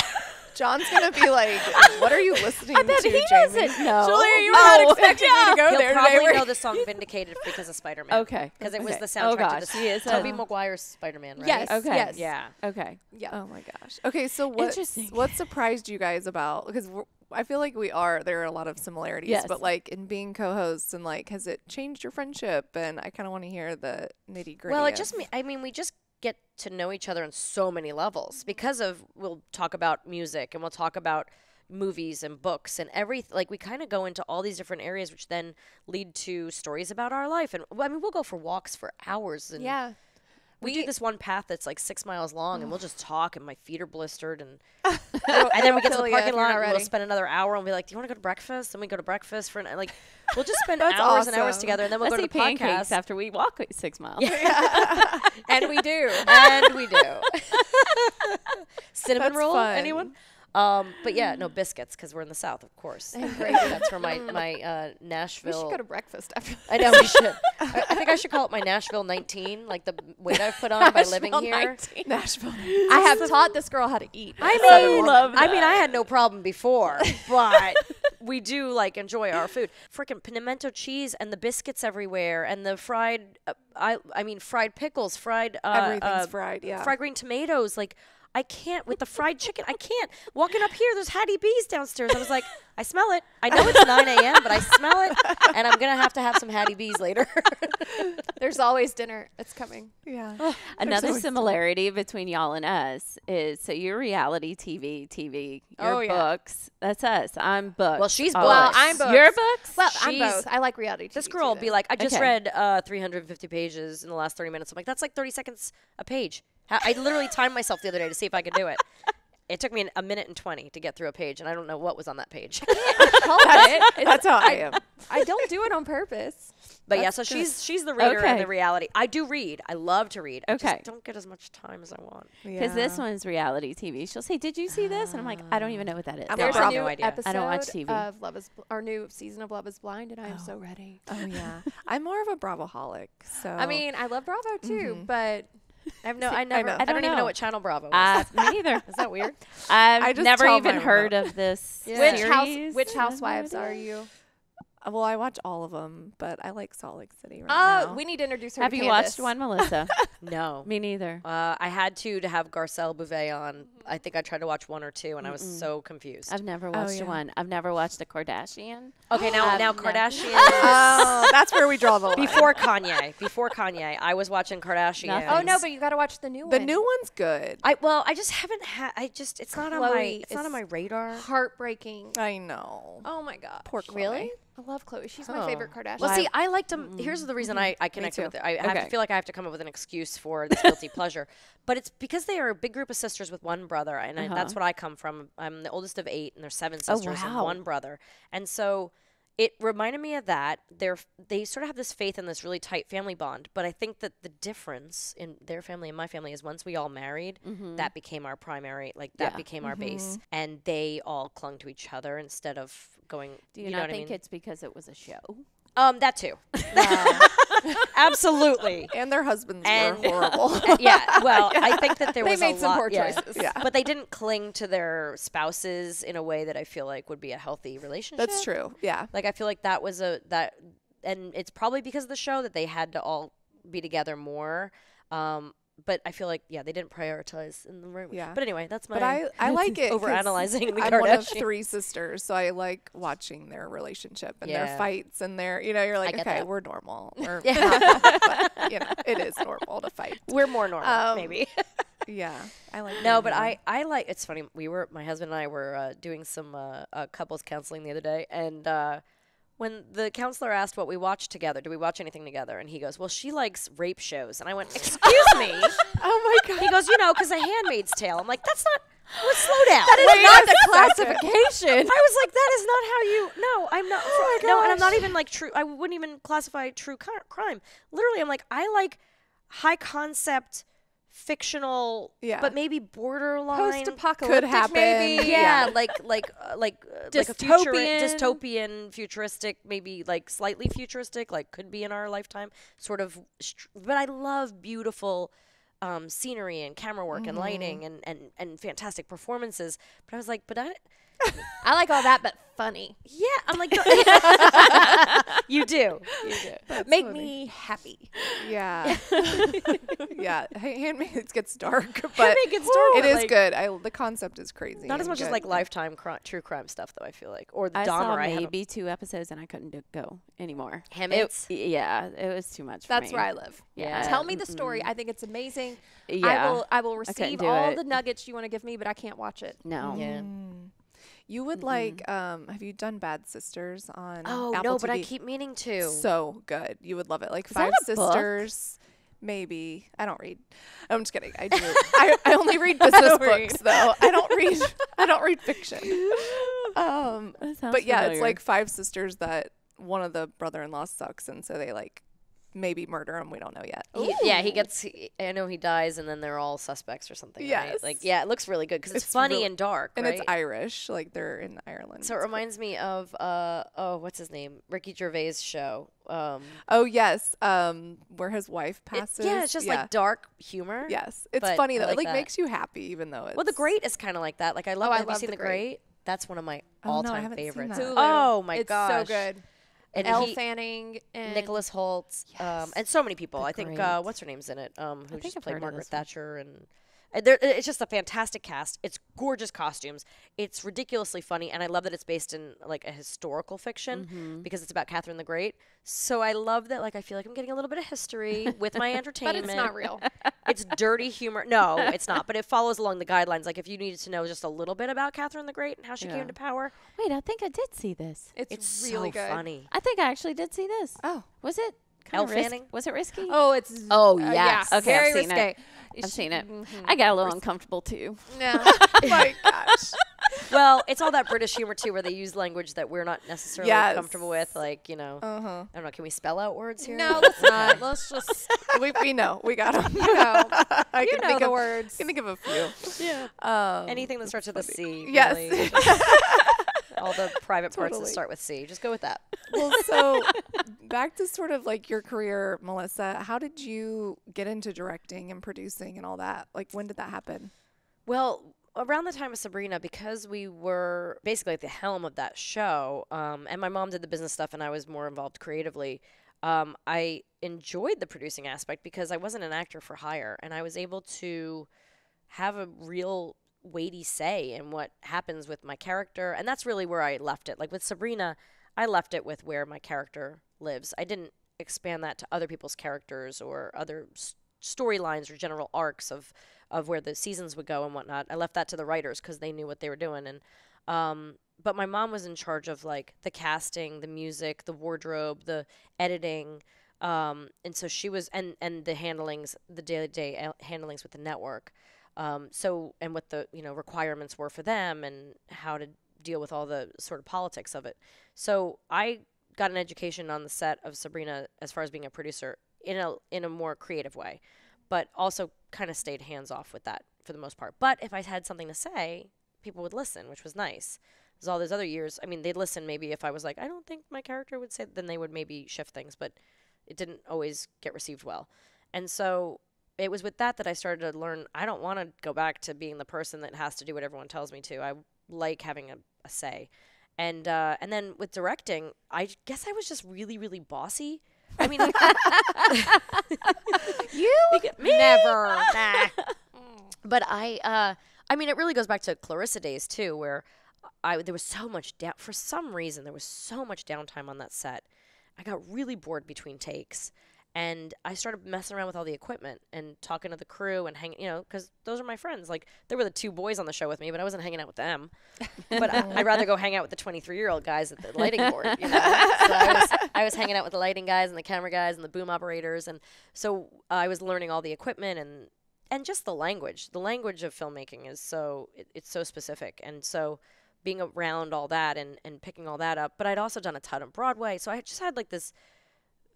Jon's gonna be like, "What are you listening to, he Jaimie?" doesn't know. Julia, you were Oh, not expecting me to go He'll there probably today. know the song "Vindicated" because of Spider-Man. Okay. because it was Okay. the Oh, soundtrack gosh, to he is the Tobey Maguire's Spider-Man, right? Yes. Okay. Yes. Yeah. Okay. Yeah. Oh my gosh. Okay, so what what surprised you guys about because I feel like we are there are a lot of similarities, Yes. but like in being co-hosts and like has it changed your friendship? And I kind of want to hear the nitty gritty. Well, it just me. I mean, we just get to know each other on so many levels because of we'll talk about music and we'll talk about movies and books and every like we kind of go into all these different areas which then lead to stories about our life and I mean we'll go for walks for hours and Yeah. We, do this one path that's like six miles long and we'll just talk and my feet are blistered and and then we get to the parking lot and we'll spend another hour and be like do you want to go to breakfast and we go to breakfast for an like we'll just spend hours and hours together and then we'll Let's go to the pancakes podcast after we walk six miles. Yeah. and we do. and we do. Cinnamon That's roll, fun. anyone? Um, but yeah, no biscuits because we're in the South, of course. And That's for my my uh, We Nashville. should go to breakfast after. I know we should. I, I think I should call it my Nashville 19, like the weight I've put on by living Nashville here. 19. Nashville. I have taught this girl how to eat. I mean, love I mean, I had no problem before, but we do like enjoy our food. Freaking pimento cheese and the biscuits everywhere, and the fried. Uh, I I mean, fried pickles, fried. Uh, Everything's uh, fried. Yeah. fried green tomatoes. Like, I can't with the fried chicken. I can't. Walking up here, there's Hattie B's downstairs. I was like, I smell it. I know it's 9 a.m., but I smell it, and I'm gonna have to have some Hattie B's later. There's always dinner. It's coming. yeah. Another always- similarity between y'all and us is so you're reality TV, TV, your Oh, yeah. books. That's us. I'm books. Well, she's always. Well, books. I'm books. You're books. Well, I'm She's- both. I like reality. this girl will be like, I just Okay. read uh, 350 pages in the last 30 minutes. I'm like, that's like 30 seconds a page. Ha- I literally timed myself the other day to see if I could do it. It took me an, a minute and 20 to get through a page, and I don't know what was on that page. Hold it. That's how I am. I don't do it on purpose. But yeah, so she's she's the reader and the reality. I do read. I love to read. I Okay. just don't get as much time as I want. Because this one's reality TV. She'll say, "Did you see this?" And I'm like, "I don't even know what that is." I'm There's a a Bravo new idea. episode I don't watch TV. of Love is Bl- our new season of Love is Blind, and I am so ready. Oh yeah. I'm more of a Bravo holic. So I mean, I love Bravo too, Mhm. but I have no. I never. know. I, I don't, don't even know know. what channel Bravo is. Uh, me neither. is that weird? I've I just never even heard remote. of this. Yeah. which house which I have no housewives are you? Uh, well, I watch all of them, but I like Salt Lake City right Oh, now. we need to introduce her. Have to you Candace. watched one, Melissa? No. me neither. Uh, I had to to have Garcelle Beauvais on. I think I tried to watch one or two, and I was so confused. I've never watched yeah. one. I've never watched a Kardashian. okay, now I've now never- Kardashian. oh, that's where we draw the line. before Kanye, before Kanye, I was watching Kardashian. Oh no, but you got to watch the new one. the new one's good. I well, I just haven't had. I just it's not on my. Khloé It's not on my radar. heartbreaking. I know. Oh my god. Poor Khloé. Really? I love Khloé. She's Oh. my favorite Kardashian. Well, see, I like to. Here's the reason I, I connected with it. I have Okay. to feel like I have to come up with an excuse for this guilty pleasure, but it's because they are a big group of sisters with one brother, and I, that's Uh-huh. what I come from. I'm the oldest of eight, and there's seven sisters and wow. one brother, and so it reminded me of that. They're they sort of have this faith in this really tight family bond, but I think that the difference in their family and my family is once we all married, Mhm. that became our primary, like that Yeah. became our base, and they all clung to each other instead of going. Do you, know not what I think mean? it's because it was a show? Um, that too. Absolutely. And their husbands And- were horrible. Uh, yeah. Well, I think that there They was made a some lot, poor yeah. choices. yeah. But they didn't cling to their spouses in a way that I feel like would be a healthy relationship. That's true. Yeah. Like I feel like that was a that, and it's probably because of the show that they had to all be together more. Um, but I feel like yeah, they didn't prioritize in the right way. Yeah. But anyway, that's my. But I, I like it. overanalyzing the I'm one of three sisters, so I like watching their relationship and their fights and their, you know, you're like, okay, that. we're normal. Or Yeah. normal, but, you know, it is normal to fight. We're more normal, Um, maybe. Yeah. I like No, but. I, I like it's funny. We were my husband and I were uh, doing some uh, uh, couples counseling the other day, and uh, when the counselor asked what we watched together, do we watch anything together? And he goes, "Well, she likes rape shows," and I went, "Excuse me." Oh my God. he goes, "You know, because A Handmaid's Tale." I'm like, "That's not." Well, slow down. That is Wait not the classification. I was like, that is not how you. No, I'm not. Oh my no, and I'm not even like true. I wouldn't even classify true crime. Literally, I'm like, I like high concept, fictional, Yeah. but maybe borderline Post-apocalyptic, Could happen. maybe. yeah, Yeah. like like uh, like uh, like a futuri- Dystopian. dystopian, futuristic, maybe like slightly futuristic, like could be in our lifetime, sort of. Str- but I love beautiful um, scenery and camera work and lighting and, and and fantastic performances. But I was like, but I I like all that, but funny. yeah, I'm like, you do, you do. Make funny. me happy. Yeah. yeah. Ha- Handmaid's gets dark, but Handmaid gets dark, it but, is like- good. I the concept is crazy. Not as and much as like lifetime cri- true crime stuff, though. I feel like, or the I saw I maybe two episodes and I couldn't do, go anymore. It, Handmaids? yeah, it was too much. For That's me. where I live. Yeah. Tell me the story. I think it's amazing. Yeah. I will I will receive do all it. the nuggets you want to give me, but I can't watch it. No. Yeah. Mm. You would like um have you done Bad Sisters on Oh Apple no, but I keep meaning to. so good. You would love it. Like that Five a book? Sisters. Maybe. I don't read. I'm just kidding. I do. I, I only read business don't books read. though. I don't read I don't read fiction. Um That sounds but yeah, it's familiar. like five sisters that one of the brother-in-law sucks and so they like maybe murder him. We don't know yet. He, yeah, he gets. He, I know he dies, and then they're all suspects or something. Right? Like, yeah, it looks really good because it's, It's funny really- and dark, And right? it's Irish. Like they're in Ireland. so it It's reminds me of uh oh, what's his name? Ricky Gervais' show. Um, Oh yes, um, where his wife it- passes. yeah, it's just Yeah. like dark humor. yes, it's funny though. like it like that. makes you happy, even though it's Well, The Great is kind of like that. Like I love. Oh, I have you seen The The Great. Great? That's one of my Oh, all-time haven't seen favorites. Oh my god, it's gosh, so good. And Elle he, Fanning and Nicholas Hoult, um, and so many people. The I think uh, what's her name's in it? Um, who think just I've played Margaret. Thatcher, and it's just a fantastic cast. It's gorgeous costumes. It's ridiculously funny, and I love that it's based in like a historical fiction Mm-hmm. because it's about Catherine the Great. So I love that. Like I feel like I'm getting a little bit of history with my entertainment. but entertainment. it's not real. It's dirty humor. No, it's not. But it follows along the guidelines. Like if you needed to know just a little bit about Catherine the Great and how she Yeah. came to power, Wait, I think I did see this. It's, it's really so good. funny. I think I actually did see this. Oh, Was it? Kinda risk- Fanning? Was it risky? Oh, it's Oh, uh, yes. yeah, Okay, I've very seen it. Risque. I've seen it. Mhm. I got a little uncomfortable too. No. my gosh. well, it's all that British humor too, where they use language that we're not necessarily Yes. comfortable with. Like you know, Uh huh. I don't know. Can we spell out words here? no, let's not. Let's just we, we know. We got them. you know I you can know think the of, words. Can think of a few. Yeah. Um, Anything that starts with a C. Yes. really. All the private parts that Totally. start with C. Just go with that. well, so back to sort of like your career, Melissa. How did you get into directing and producing and all that? Like, when did that happen? Well, around the time of Sabrina, because we were basically at the helm of that show, um, and my mom did the business stuff and I was more involved creatively, um, I enjoyed the producing aspect because I wasn't an actor for hire and I was able to have a real weighty say in what happens with my character. And that's really where I left it. Like with Sabrina, I left it with where my character lives. I didn't expand that to other people's characters or other storylines or general arcs of of where the seasons would go and whatnot. I left that to the writers because they knew what they were doing. And um, but my mom was in charge of like the casting, the music, the wardrobe, the editing. Um, and so she was and and the handlings, the day to day handlings with the network. Um, so and what the you know requirements were for them and how to deal with all the sort of politics of it. So I got an education on the set of Sabrina as far as being a producer in a in a more creative way, but also kind of stayed hands off with that for the most part. But if I had something to say, people would listen, which was nice. Because all those other years, I mean, they'd listen maybe if I was like, I don't think my character would say, then they would maybe shift things, but it didn't always get received well. And so it was with that that I started to learn I don't want to go back to being the person that has to do what everyone tells me to. I like having a, a say. And uh, and then with directing, I guess I was just really really bossy. I mean, like, You me? never. Nah. But I, uh, I mean, it really goes back to Clarissa days too, where I there was so much down for some reason there was so much downtime on that set. I got really bored between takes, and I started messing around with all the equipment and talking to the crew and hanging, you know, because those are my friends. Like there were the two boys on the show with me, but I wasn't hanging out with them. but I, I'd rather go hang out with the 23 year old guys at the lighting board. You know, so I was I was hanging out with the lighting guys and the camera guys and the boom operators, and so I was learning all the equipment and and just the language. The language of filmmaking is so it, it's so specific, and so being around all that and and picking all that up. But I'd also done a ton of Broadway, so I just had like this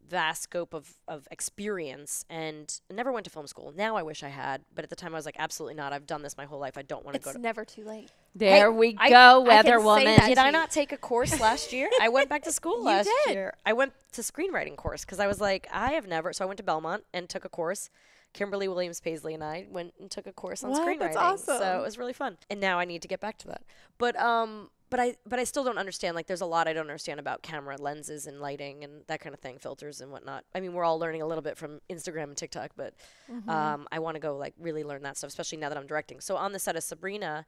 vast scope of of experience and never went to film school. Now I wish I had, but at the time I was like, absolutely not. I've done this my whole life. I don't want to go It's never too late. There we I- go, I weather can woman. Did I not take a course last year? I went back to school You last did. year. I went to screenwriting course because I was like, I have never. So I went to Belmont and took a course Kimberly Williams Paisley and I went and took a course on What? screenwriting. That's awesome. So it was really fun. And now I need to get back to that. But um but I but I still don't understand like there's a lot I don't understand about camera lenses and lighting and that kind of thing, filters and whatnot. I mean, we're all learning a little bit from Instagram and TikTok, but Mm-hmm. um I want to go like really learn that stuff, especially now that I'm directing. So on the set of Sabrina,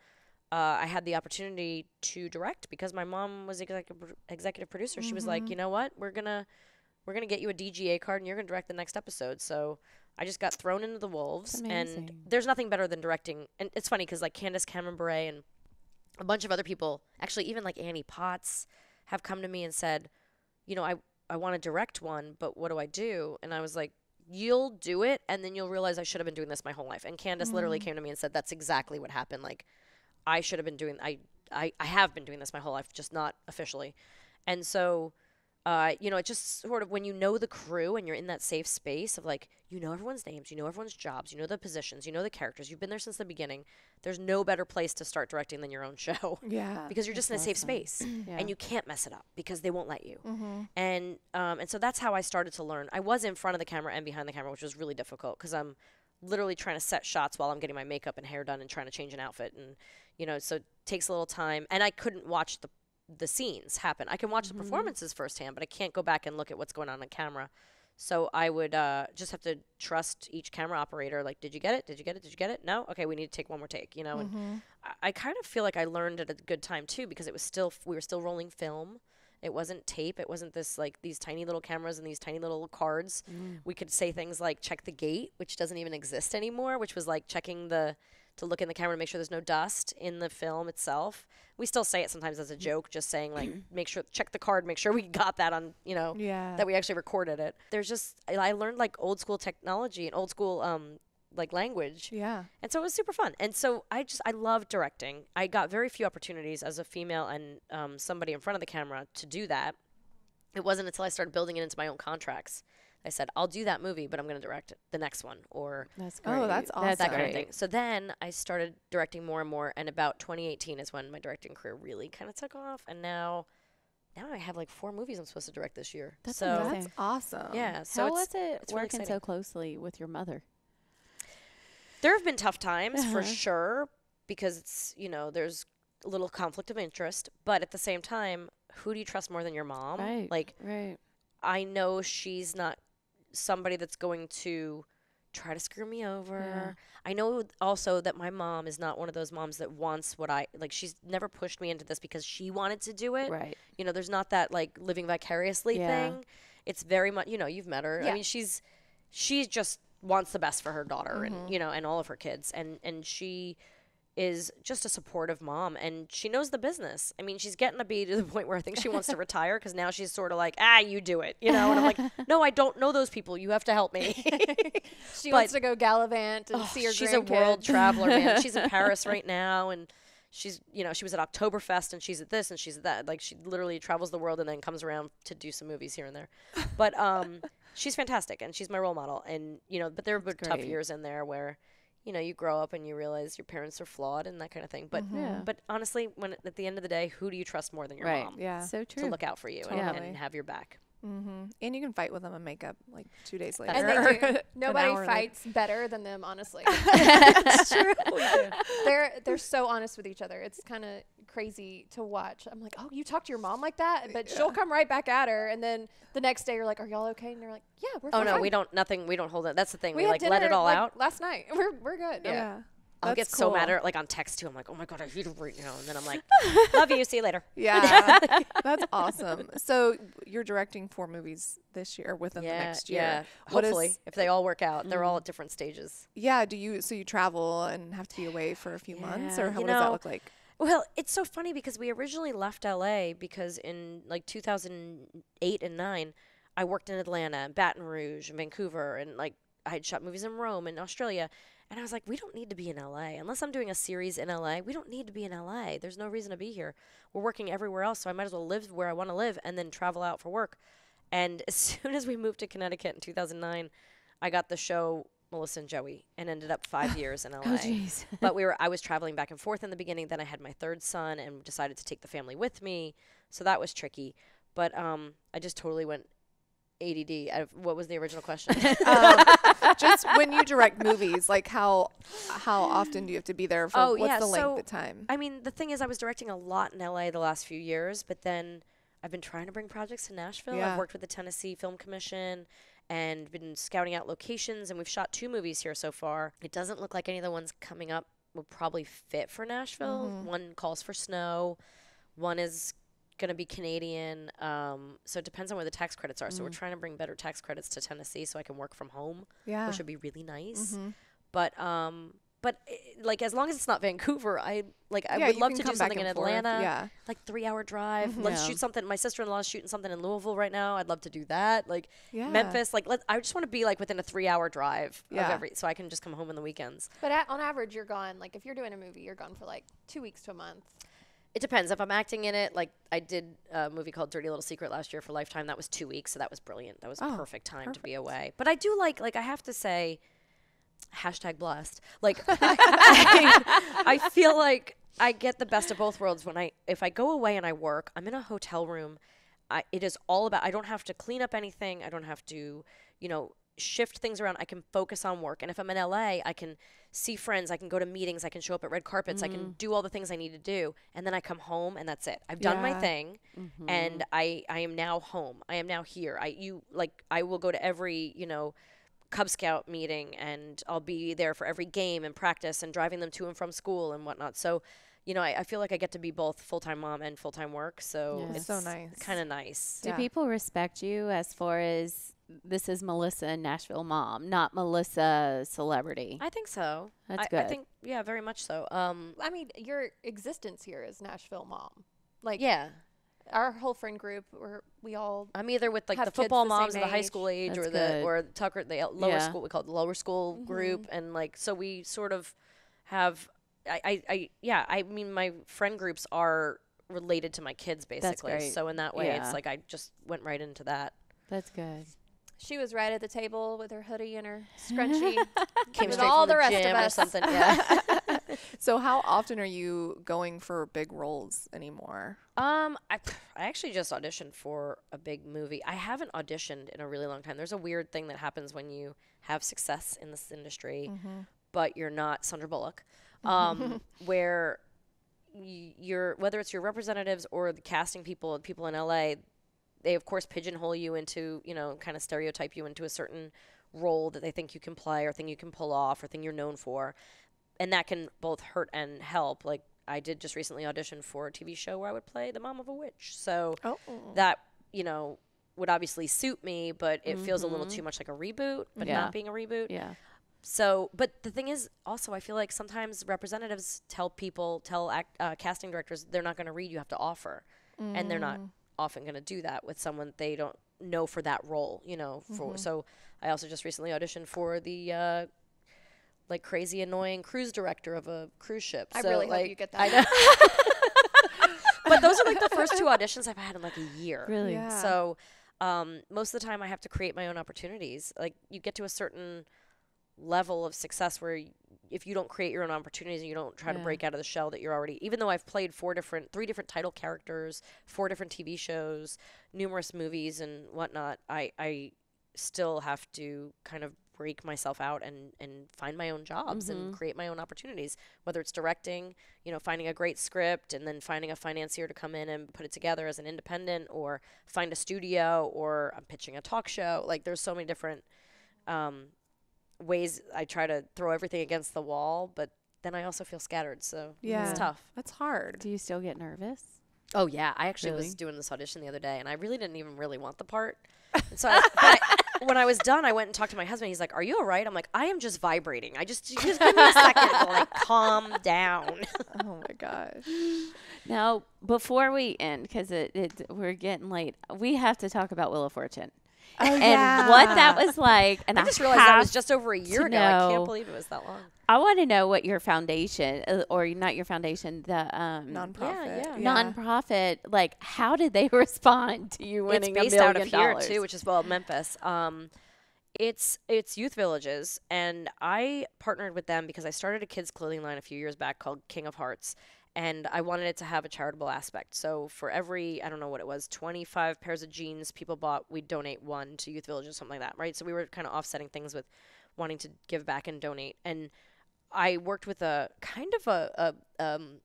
uh, I had the opportunity to direct because my mom was executive executive producer. She was like, you know what, we're gonna we're gonna get you a DGA card and you're gonna direct the next episode. So I just got thrown into the wolves, and there's nothing better than directing. And it's funny because like Candace Cameron Bure and a bunch of other people, actually even like Annie Potts, have come to me and said, you know, I I want to direct one, but what do I do? And I was like. You'll do it, and then you'll realize I should have been doing this my whole life. And Candace literally mm. came to me and said, "That's exactly what happened. Like, I should have been doing I, I I have been doing this my whole life, just not officially. And so uh, you know, it just sort of when you know the crew and you're in that safe space of like, you know everyone's names, you know everyone's jobs, you know the positions, you know the characters, you've been there since the beginning. There's no better place to start directing than your own show Yeah. because you're just in a safe space Yeah. and you can't mess it up because they won't let you. Mm-hmm. And um, and so that's how I started to learn. I was in front of the camera and behind the camera, which was really difficult because I'm literally trying to set shots while I'm getting my makeup and hair done and trying to change an outfit and you know so it takes a little time and I couldn't watch the the scenes happen. I can watch the mm-hmm. performances firsthand, but I can't go back and look at what's going on on camera. So I would uh, just have to trust each camera operator. Like, did you get it? Did you get it? Did you get it? No. Okay, we need to take one more take. You know, and mm-hmm. I, I kind of feel like I learned at a good time too because it was still we were still rolling film. It wasn't tape. It wasn't this like these tiny little cameras and these tiny little cards. Mm. We could say things like check the gate, which doesn't even exist anymore, which was like checking the to look in the camera to make sure there's no dust in the film itself. We still say it sometimes as a joke, just saying like make sure check the card, make sure we got that on, you know, Yeah. that we actually recorded it. There's just I- I learned like old school technology and old school um like language yeah. and so it was super fun. And so I just I love directing. I got very few opportunities as a female and um, somebody in front of the camera to do that. It wasn't until I started building it into my own contracts. I said, I'll do that movie, but I'm going to direct the next one, or That's great. Oh, that's That's that kind great. of thing. So then I started directing more and more, and about 2018 is when my directing career really kind of took off. And now, now I have like four movies I'm supposed to direct this year. That's so amazing. That's awesome. yeah, so How it's, was it it's working exciting. so closely with your mother? there have been tough times for Uh-huh. sure because it's you know there's a little conflict of interest but at the same time who do you trust more than your mom Right. like Right. i know she's not somebody that's going to try to screw me over. I know also that my mom is not one of those moms that wants what i like she's never pushed me into this because she wanted to do it. Right. you know there's not that like living vicariously Yeah. thing. It's very much you know you've met her. I mean she's she just wants the best for her daughter Mm-hmm. and you know and all of her kids. And and she is just a supportive mom and she knows the business i mean she's getting to be to the point where i think she wants to retire because now she's sort of like ah you do it you know and i'm like no i don't know those people you have to help me She But- wants to go gallivant and Oh, see her she's a world traveler, man. She's in Paris right now, and she's you know she was at Oktoberfest and she's at this and she's at that. Like she literally travels the world and then comes around to do some movies here and there. But um, she's fantastic and she's my role model. And you know, but there were tough great. years in there where. You know, you grow up and you realize your parents are flawed and that kind of thing. But mm-hmm. Yeah. but honestly, when at the end of the day, who do you trust more than your Right. mom Yeah. So true. to look out for you and, and have your back? Mm-hmm. And you can fight with them and make up like two days later. And they do. Nobody hour later. fights better than them, honestly. It's true. they're they're so honest with each other. It's kind of crazy to watch. I'm like, oh, you talk to your mom like that, but she'll come right back at her, and then the next day you're like, are y'all okay? And they're like, yeah, we're fine. Oh fine. no, we don't. Nothing. We don't hold it. That's the thing. We, had like let it all like, out. last night. We're we're good. Yeah. I'll get That's so mad at like on text too. I'm like, oh my god, I hate her right now, and then I'm like, love you, see you later. Yeah. That's awesome. So you're directing four movies this year within the next year. yeah. What is- Hopefully, if they all work out, they're all mm. at different stages. Yeah. Do you so you travel and have to be away for a few months, or how you what does that look like? Well, it's so funny because we originally left LA because in like 2008 and 9, I worked in Atlanta and Baton Rouge and Vancouver and like I had shot movies in Rome and Australia. And I was like, we don't need to be in LA. Unless I'm doing a series in LA, we don't need to be in LA. There's no reason to be here. We're working everywhere else, so I might as well live where I want to live and then travel out for work. And as soon as we moved to Connecticut in 2009, I got the show Melissa and Joey and ended up 5 years in LA Oh, but we were I was traveling back and forth in the beginning. Then I had my third son and decided to take the family with me, so that was tricky. But um, I just totally went ADD. What was the original question? um, just when you direct movies, like how how often do you have to be there for? Oh, what's yeah, the length so of time? I mean, the thing is, I was directing a lot in LA the last few years, but then I've been trying to bring projects to Nashville. Yeah. I've worked with the Tennessee Film Commission and been scouting out locations, and we've shot two movies here so far. It doesn't look like any of the ones coming up will probably fit for Nashville. Mm-hmm. One calls for snow, one is going to be Canadian. Um, so it depends on where the tax credits are. So we're trying to bring better tax credits to Tennessee so I can work from home, Yeah. which would be really nice. Mm-hmm. But um, but eh, like as long as it's not Vancouver, I like I Yeah, would you love can to do something in and forth, Atlanta. yeah. like three hour drive. Let's Yeah. shoot something. My sister in law is shooting something in Louisville right now. I'd love to do that. Like Yeah. Memphis. Like let I just want to be like within a three hour drive Yeah. of every, so I can just come home on the weekends. But at, on average, you're gone. Like if you're doing a movie, you're gone for like two weeks to a month. It depends. If I'm acting in it, like I did a movie called Dirty Little Secret last year for Lifetime. That was two weeks, so that was brilliant. That was Oh, perfect time to be away. But I do like, like I have to say, hashtag blessed. Like I, I feel like I get the best of both worlds when I, if I go away and I work, I'm in a hotel room. I, it is all about. I don't have to clean up anything. I don't have to, you know, shift things around. I can focus on work. And if I'm in LA, I can see friends. I can go to meetings. I can show up at red carpets. I can mm. do all the things I need to do. And then I come home and that's it. I've done my Yeah. thing, mm-hmm. and I I am now home. I am now here. I you like I will go to every you know. Cub Scout meeting, and I'll be there for every game and practice, and driving them to and from school and whatnot. So, you know, I, I feel like I get to be both full time mom and full time work. So Yeah. it's So nice. kind of nice. Do Yeah. people respect you as far as this is Melissa Nashville mom, not Melissa celebrity? I think so. That's I, I think yeah, very much so. Um, I mean, your existence here is Nashville mom. Like yeah, our whole friend group, we're, we all I'm either with like the football the moms same of the high school age, That's or the or Tucker the lower Yeah. school. We call it the lower school group, and like so we sort of have. I, I, I yeah. I mean, my friend groups are related to my kids basically. great. So in that way, Yeah. it's like I just went right into that. That's good. She was right at the table with her hoodie and her scrunchie. Came With straight all from the the, rest of gym or us. something. Yeah. So how often are you going for big roles anymore? Um, I, I actually just auditioned for a big movie. I haven't auditioned in a really long time. There's a weird thing that happens when you have success in this industry, but you're not Sandra Bullock, um, where y- you're whether it's your representatives or the casting people, people in LA, they of course pigeonhole you into you know kind of stereotype you into a certain role that they think you can play or thing you can pull off or thing you're known for and that can both hurt and help. Like I did just recently audition for a TV show where I would play the mom of a witch. So Oh, that, you know, would obviously suit me, but it feels a little too much like a reboot, but Yeah. not being a reboot. Yeah. So, but the thing is, also, I feel like sometimes representatives tell people, tell act, uh, casting directors, they're not going to read, you have to offer. And they're not often going to do that with someone they don't know for that role, you know. For So I also just recently auditioned for the. Uh, like crazy annoying cruise director of a cruise ship. I So, really hope like, you get I that. know. but those are like the first two auditions I've had in like a year. Really? Yeah. So um, most of the time I have to create my own opportunities. Like you get to a certain level of success where y- if you don't create your own opportunities and you don't try to break out of the shell that you're already even though I've played four different three different title characters, four different TV shows, numerous movies and whatnot, I, I still have to kind of break myself out and, and find my own jobs and create my own opportunities, whether it's directing, you know, finding a great script and then finding a financier to come in and put it together as an independent or find a studio or I'm pitching a talk show. Like there's so many different um, ways I try to throw everything against the wall, but then I also feel scattered. So Yeah. it's tough. That's hard. Do you still get nervous? Oh yeah, I actually Really? was doing this audition the other day, and I really didn't even really want the part. And so I, when, I, when I was done, I went and talked to my husband. He's like, "Are you all right?" I'm like, "I am just vibrating. I just just give me a second to like calm down." oh my gosh. Now, before we end, because it, it we're getting late, we have to talk about Wheel of Fortune Oh, and what that was like. And I just realized that was just over a year to ago. I can't believe it was that long. I want to know what your foundation, uh, or not your foundation, the um, Nonprofit. yeah. nonprofit, like how did they respond to you It's winning based a million out of here dollars? too, which is well Memphis. Um, it's it's youth villages, and I partnered with them because I started a kids clothing line a few years back called King of Hearts, and I wanted it to have a charitable aspect. So for every I don't know what it was, 25 pairs of jeans people bought, we'd donate one to Youth Village or something like that, right? So we were kind of offsetting things with wanting to give back and donate. And I worked with a kind of a a, um,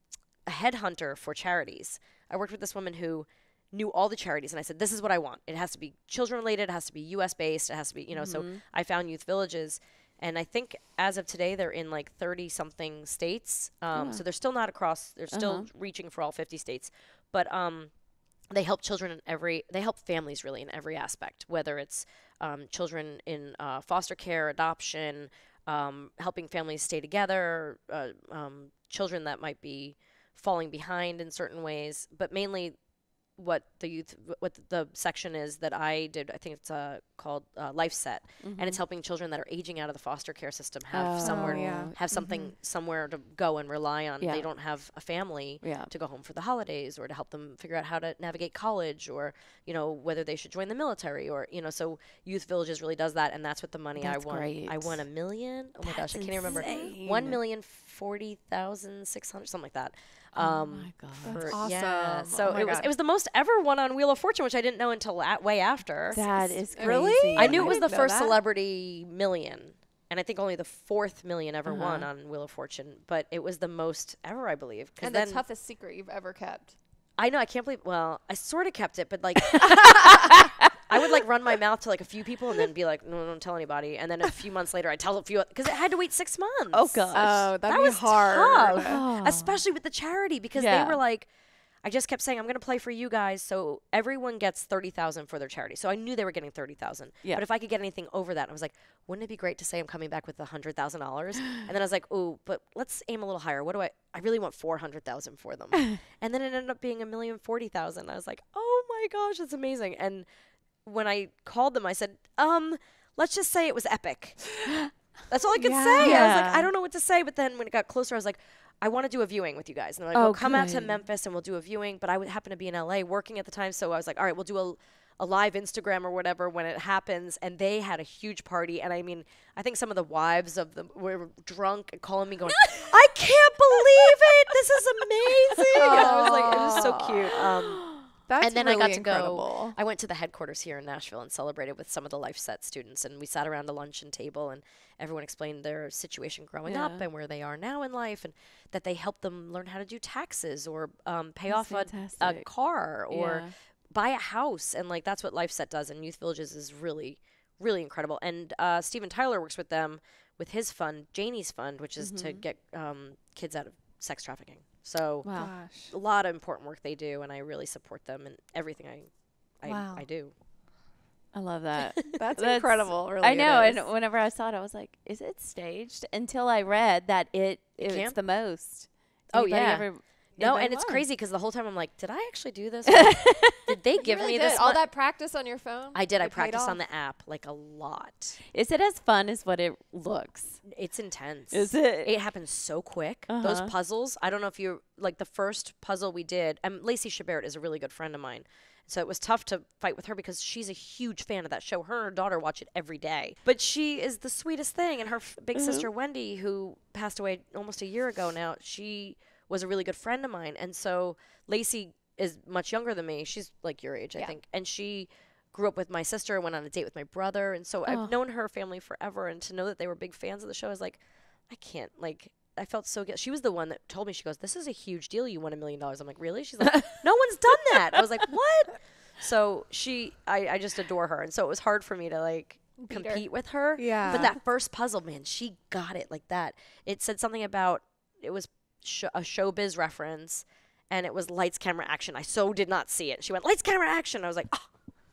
a headhunter for charities. I worked with this woman who knew all the charities and I said this is what I want. It has to be children related, it has to be US based, it has to be, you know, so I found Youth Villages and I think as of today they're in like 30 something states. Um, so they're still not across they're still reaching for all 50 states. But um they help children in every they help families really in every aspect whether it's um, children in uh, foster care adoption um, helping families stay together uh, um, children that might be falling behind in certain ways but mainly what the youth what the section is that I did. I think it's uh, called uh, LifeSet. And it's helping children that are aging out of the foster care system have somewhere Oh, yeah. have something somewhere to go and rely on. Yeah. they don't have a family Yeah. to go home for the holidays or to help them figure out how to navigate college or you know whether they should join the military or you know so youth villages really does that. And that's what the money That's i won i won a million? Oh my gosh i can't even remember. insane. one million forty thousand six hundred something like that Oh um my god. That's for- yeah awesome. so Oh it was God. it was the most ever one on wheel of fortune which i didn't know until a- way after That is crazy. Really? i knew I it was the first that. celebrity million and I think only the fourth million ever Uh-huh. won on Wheel of Fortune, but it was the most ever, I believe. And then the toughest secret you've ever kept. I know I can't believe. Well, I sort of kept it, but like I would like run my mouth to like a few people and then be like, no, don't tell anybody. And then a few months later, I tell a few because it had to wait six months. Oh gosh. Oh, that'd that be was hard. tough, Oh. especially with the charity because Yeah. they were like. I just kept saying I'm going to play for you guys, so everyone gets thirty thousand for their charity. So I knew they were getting thirty thousand. Yeah. But if I could get anything over that, I was like, wouldn't it be great to say I'm coming back with a hundred thousand dollars? And then I was like, oh, but let's aim a little higher. What do I? I really want four hundred thousand for them. and then it ended up being a million forty thousand. I was like, oh my gosh, that's amazing. And when I called them, I said, um, let's just say it was epic. That's all I could say. I was like, I don't know what to say. But then when it got closer, I was like, I want to do a viewing with you guys. And they're like, Oh, well, come out to. Memphis and we'll do a viewing. But I would happen to be in LA working at the time. So I was like, all right, we'll do a, a live Instagram or whatever when it happens. And they had a huge party. And I mean, I think some of the wives of them were drunk and calling me going, I can't believe it. This is amazing. I was like, it was so cute. Um, That's and then really I got to incredible. go. I went to the headquarters here in Nashville and celebrated with some of the LifeSet students, and we sat around a luncheon table, and everyone explained their situation growing up and where they are now in life, and that they helped them learn how to do taxes or um, pay That's off a, a car or Yeah. buy a house, and like that's what LifeSet does, and Youth Villages is really, really incredible. And uh, Steven Tyler works with them with his fund, Janie's Fund, which is to get um, kids out of sex trafficking. So Wow. Gosh. a lot of important work they do, and I really support them in everything I, I, Wow. I do. I love that. That's, That's- incredible. Really, I know, and whenever I saw it, I was like, "Is it staged?" Until I read that it, It it's the most. Oh, Anybody yeah. ever- No, anybody and it's crazy because the whole time I'm like, did I actually do this? did they give really me did. this? all mon- that practice on your phone. I did. I practiced on the app like a lot. Is it as fun as what it looks? It's intense. Is it? It happens so quick. Those Uh-huh. puzzles. I don't know if you like the first puzzle we did. Um, Lacey Chabert is a really good friend of mine. So it was tough to fight with her because she's a huge fan of that show. Her and her daughter watch it every day. But she is the sweetest thing. And her f- big sister Wendy, who passed away almost a year ago now, she was a really good friend of mine. And so Lacey is much younger than me. She's like your age, I Yeah. think. And she grew up with my sister, went on a date with my brother. And so Oh. I've known her family forever. And to know that they were big fans of the show, I was like, I can't like. I felt so good. She was the one that told me. She goes, "This is a huge deal. You won a million dollars." I'm like, "Really?" She's like, "No one's done that." I was like, "What?" So she, I, I just adore her, and so it was hard for me to like Beat compete with her. Yeah. But that first puzzle, man, she got it like that. It said something about it was sh- a showbiz reference, and it was lights, camera, action. I so did not see it. She went lights, camera, action. I was like, oh.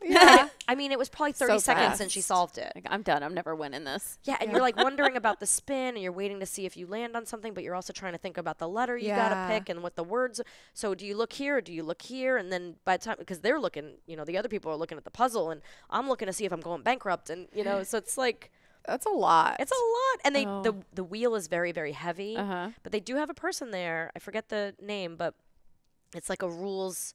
yeah. I mean, it was probably 30 So seconds, and she solved it. Like, I'm done. I'm never winning this. Yeah, and you're like wondering about the spin, and you're waiting to see if you land on something, but you're also trying to think about the letter you Yeah. gotta pick and what the words. So do you look here, or do you look here, and then by the time because they're looking, you know, the other people are looking at the puzzle, and I'm looking to see if I'm going bankrupt, and you know, so it's like That's a lot. it's a lot, and they the Oh. the wheel is very very heavy, Uh huh. but they do have a person there. I forget the name, but it's like a rules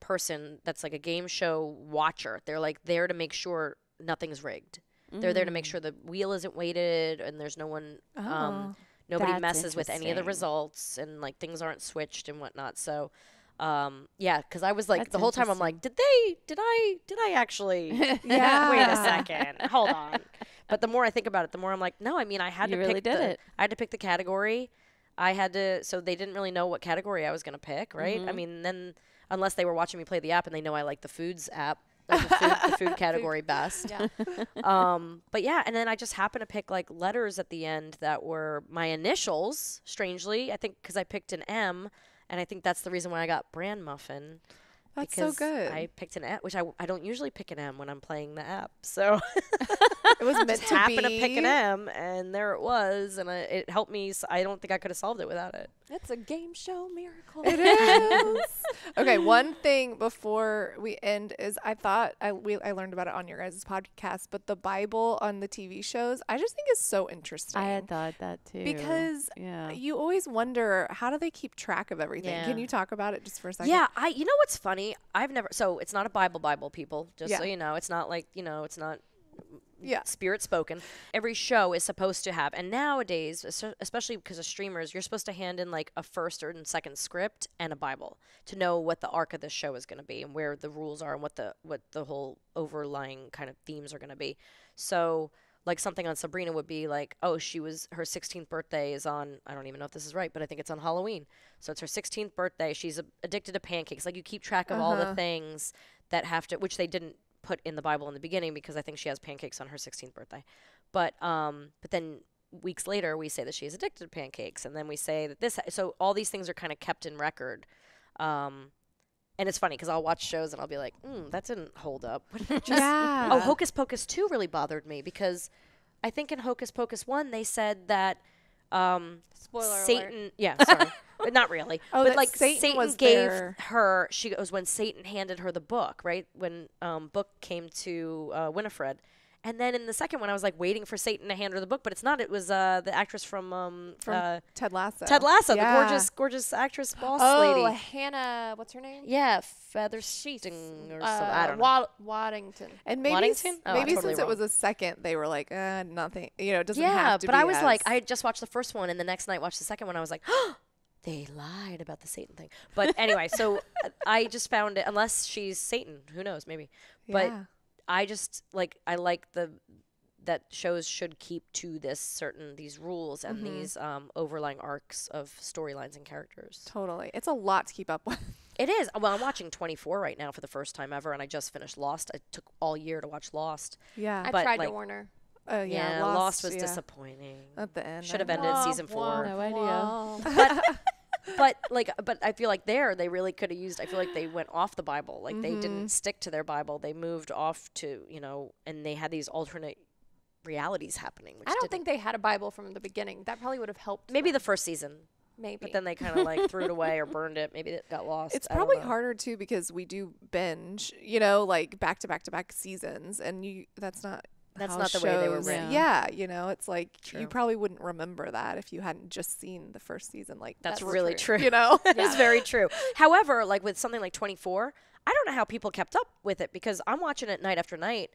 person that's like a game show watcher. They're like there to make sure nothing's rigged. They're there to make Mm. sure the wheel isn't weighted and there's no one um, Oh. nobody That's messes with any of the results and like things aren't switched and whatnot. So, um, yeah, because I was like That's the whole time I'm like, did they? Did I? Did I actually? Yeah. Wait a second. Hold on. But the more I think about it, the more I'm like, no. I mean, I had You to really pick did the. it. I had to pick the category. I had to. So they didn't really know what category I was gonna pick, right? Mm-hmm. I mean, then unless they were watching me play the app and they know I like the foods app. Like the, food, the food category best. Yeah. Um, but yeah, and then I just happened to pick like letters at the end that were my initials. Strangely, I think because I picked an M, and I think that's the reason why I got brand muffin. That's so good. I picked an M, which I, I don't usually pick an M when I'm playing the app. So it was meant just to happened be. to pick an M, and there it was, and I, it helped me. I don't think I could have solved it without it. It's a game show miracle. It is. okay, one thing before we end is I thought I we, I learned about it on your guys' podcast, but the Bible on the TV shows I just think is so interesting. I had thought that too. because yeah. you always wonder how do they keep track of everything. Can you talk about it just for a second? Yeah, I. You know what's funny? I've never. So it's not a Bible Bible, people. Just so you know, it's not like you know, it's not Yeah. spirit spoken. Every show is supposed to have, and nowadays, especially because of streamers, you're supposed to hand in like a first or second script and a Bible to know what the arc of the show is going to be and where the rules are and what the what the whole overlying kind of themes are going to be. So. Like something on Sabrina would be like, oh, she was her 16th birthday is on. I don't even know if this is right, but I think it's on Halloween. So it's her 16th birthday. She's a- addicted to pancakes. Like you keep track of all the Uh-huh. things that have to, which they didn't put in the Bible in the beginning because I think she has pancakes on her 16th birthday. But um, but then weeks later we say that she is addicted to pancakes, and then we say that this. So all these things are kind of kept in record. Um, and it's funny because I'll watch shows and I'll be like, mm, that didn't hold up. What did I just- yeah. Oh, Hocus Pocus 2 really bothered me because I think in Hocus Pocus 1 they said that um, Spoiler alert. Satan, yeah, sorry. but not really. Oh, but like Satan Satan, was gave there. her, she goes, when Satan handed her the book, right? When um, book came to uh, Winifred. And then in the second one, I was like waiting for Satan to hand her the book, but it's not. It was uh, the actress from, um, From uh, Ted Lasso. Ted Lasso, Yeah. the gorgeous, gorgeous actress boss Oh, lady. Hannah, what's her name? Yeah, Featherston or something. I Uh, don't know. Waddington. And maybe, Waddington? Oh, maybe totally since it was a second, they were like, uh, nothing. You know, it doesn't yeah, have to but be I was like, I had just watched the first one, and the next night watched the second one. I was like, they lied about the Satan thing. But anyway, so uh, I just found it. Unless she's Satan, who knows? Maybe. But Yeah. I just like I like the that shows should keep to this certain these rules and Mhm. these um, overlying arcs of storylines and characters. Totally. It's a lot to keep up with. It is. Well, I'm watching 24 right now for the first time ever, and I just finished Lost. I took all year to watch Lost. Yeah. I But, tried like- to warn her. Oh Yeah, yeah, Lost, was yeah. disappointing. At the end. Should have ended season four. No idea. but but like but I feel like there they really could have used I feel like they went off the Bible. Like they Mhm. didn't stick to their Bible. They moved off to, you know, and they had these alternate realities happening. Which I don't think they had a Bible from the beginning. That probably would have helped. maybe the first season. maybe. But then they kind of like threw it away or burned it. Maybe it got lost. It's probably harder too because we do binge, you know, like back to back to back seasons, and you that's not That's how not the way they were shows- written. Yeah, you know, it's like True. you probably wouldn't remember that if you hadn't just seen the first season. Like That's, That's really true. true. you know. It's very true. However, like with something like 24, I don't know how people kept up with it because I'm watching it night after night,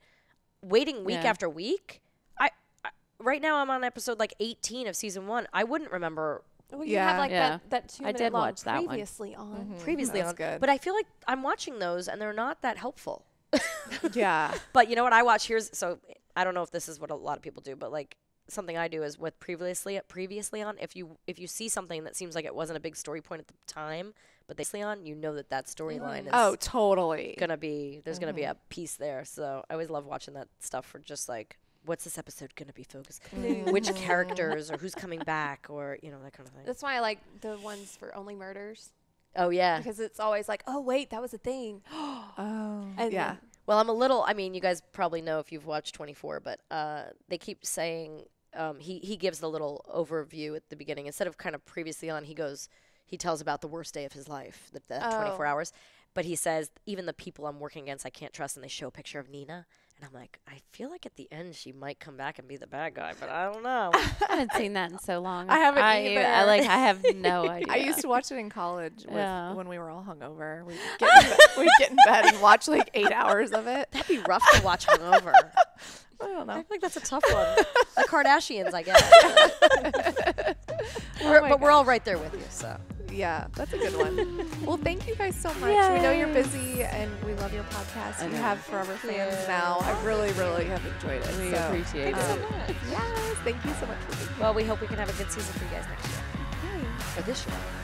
waiting week Yeah. after week. I, I right now I'm on episode like 18 of season 1. I wouldn't remember well, you Yeah. have like Yeah. that that two I minute did long watch that one. previously on. Mhm, previously that's on, good. but I feel like I'm watching those and they're not that helpful. yeah. But you know what I watch here's so I don't know if this is what a lot of people do, but like something I do is with previously previously on if you if you see something that seems like it wasn't a big story point at the time, but they on, you know that that storyline is Oh, totally. gonna be there's gonna be mm-hmm. a piece there. So I always love watching that stuff for just like what's this episode gonna be focused? Mm-hmm. Which characters or who's coming back or you know that kind of thing. That's why I like the ones for only murders Oh yeah. because it's always like, oh wait, that was a thing. Oh, And yeah. Well, I'm a little. I mean, you guys probably know if you've watched 24, but uh, they keep saying um, he he gives the little overview at the beginning instead of kind of previously on. He goes, he tells about the worst day of his life, that, that 24 Oh. hours. But he says even the people I'm working against, I can't trust, and they show a picture of Nina, and I'm like, I feel like at the end she might come back and be the bad guy, but I don't know. I haven't seen that in so long. I haven't I, either. I like. I have no idea. I used to watch it in college with, Yeah. when we were all hungover. We'd get, in bed, we'd get in bed and watch like eight hours of it. That'd be rough to watch hungover. I don't I know. feel like that's a tough one. the Kardashians, I guess. Oh my but we're all right there with you. So Yeah, that's a good one. well, thank you guys so much. We know you're busy and we love your podcast. You have Forever fans now. I really, really have enjoyed it. We so, appreciate um, it. So much. yes, thank you so much for being well, we hope we can have a good season for you guys next year here. or this year.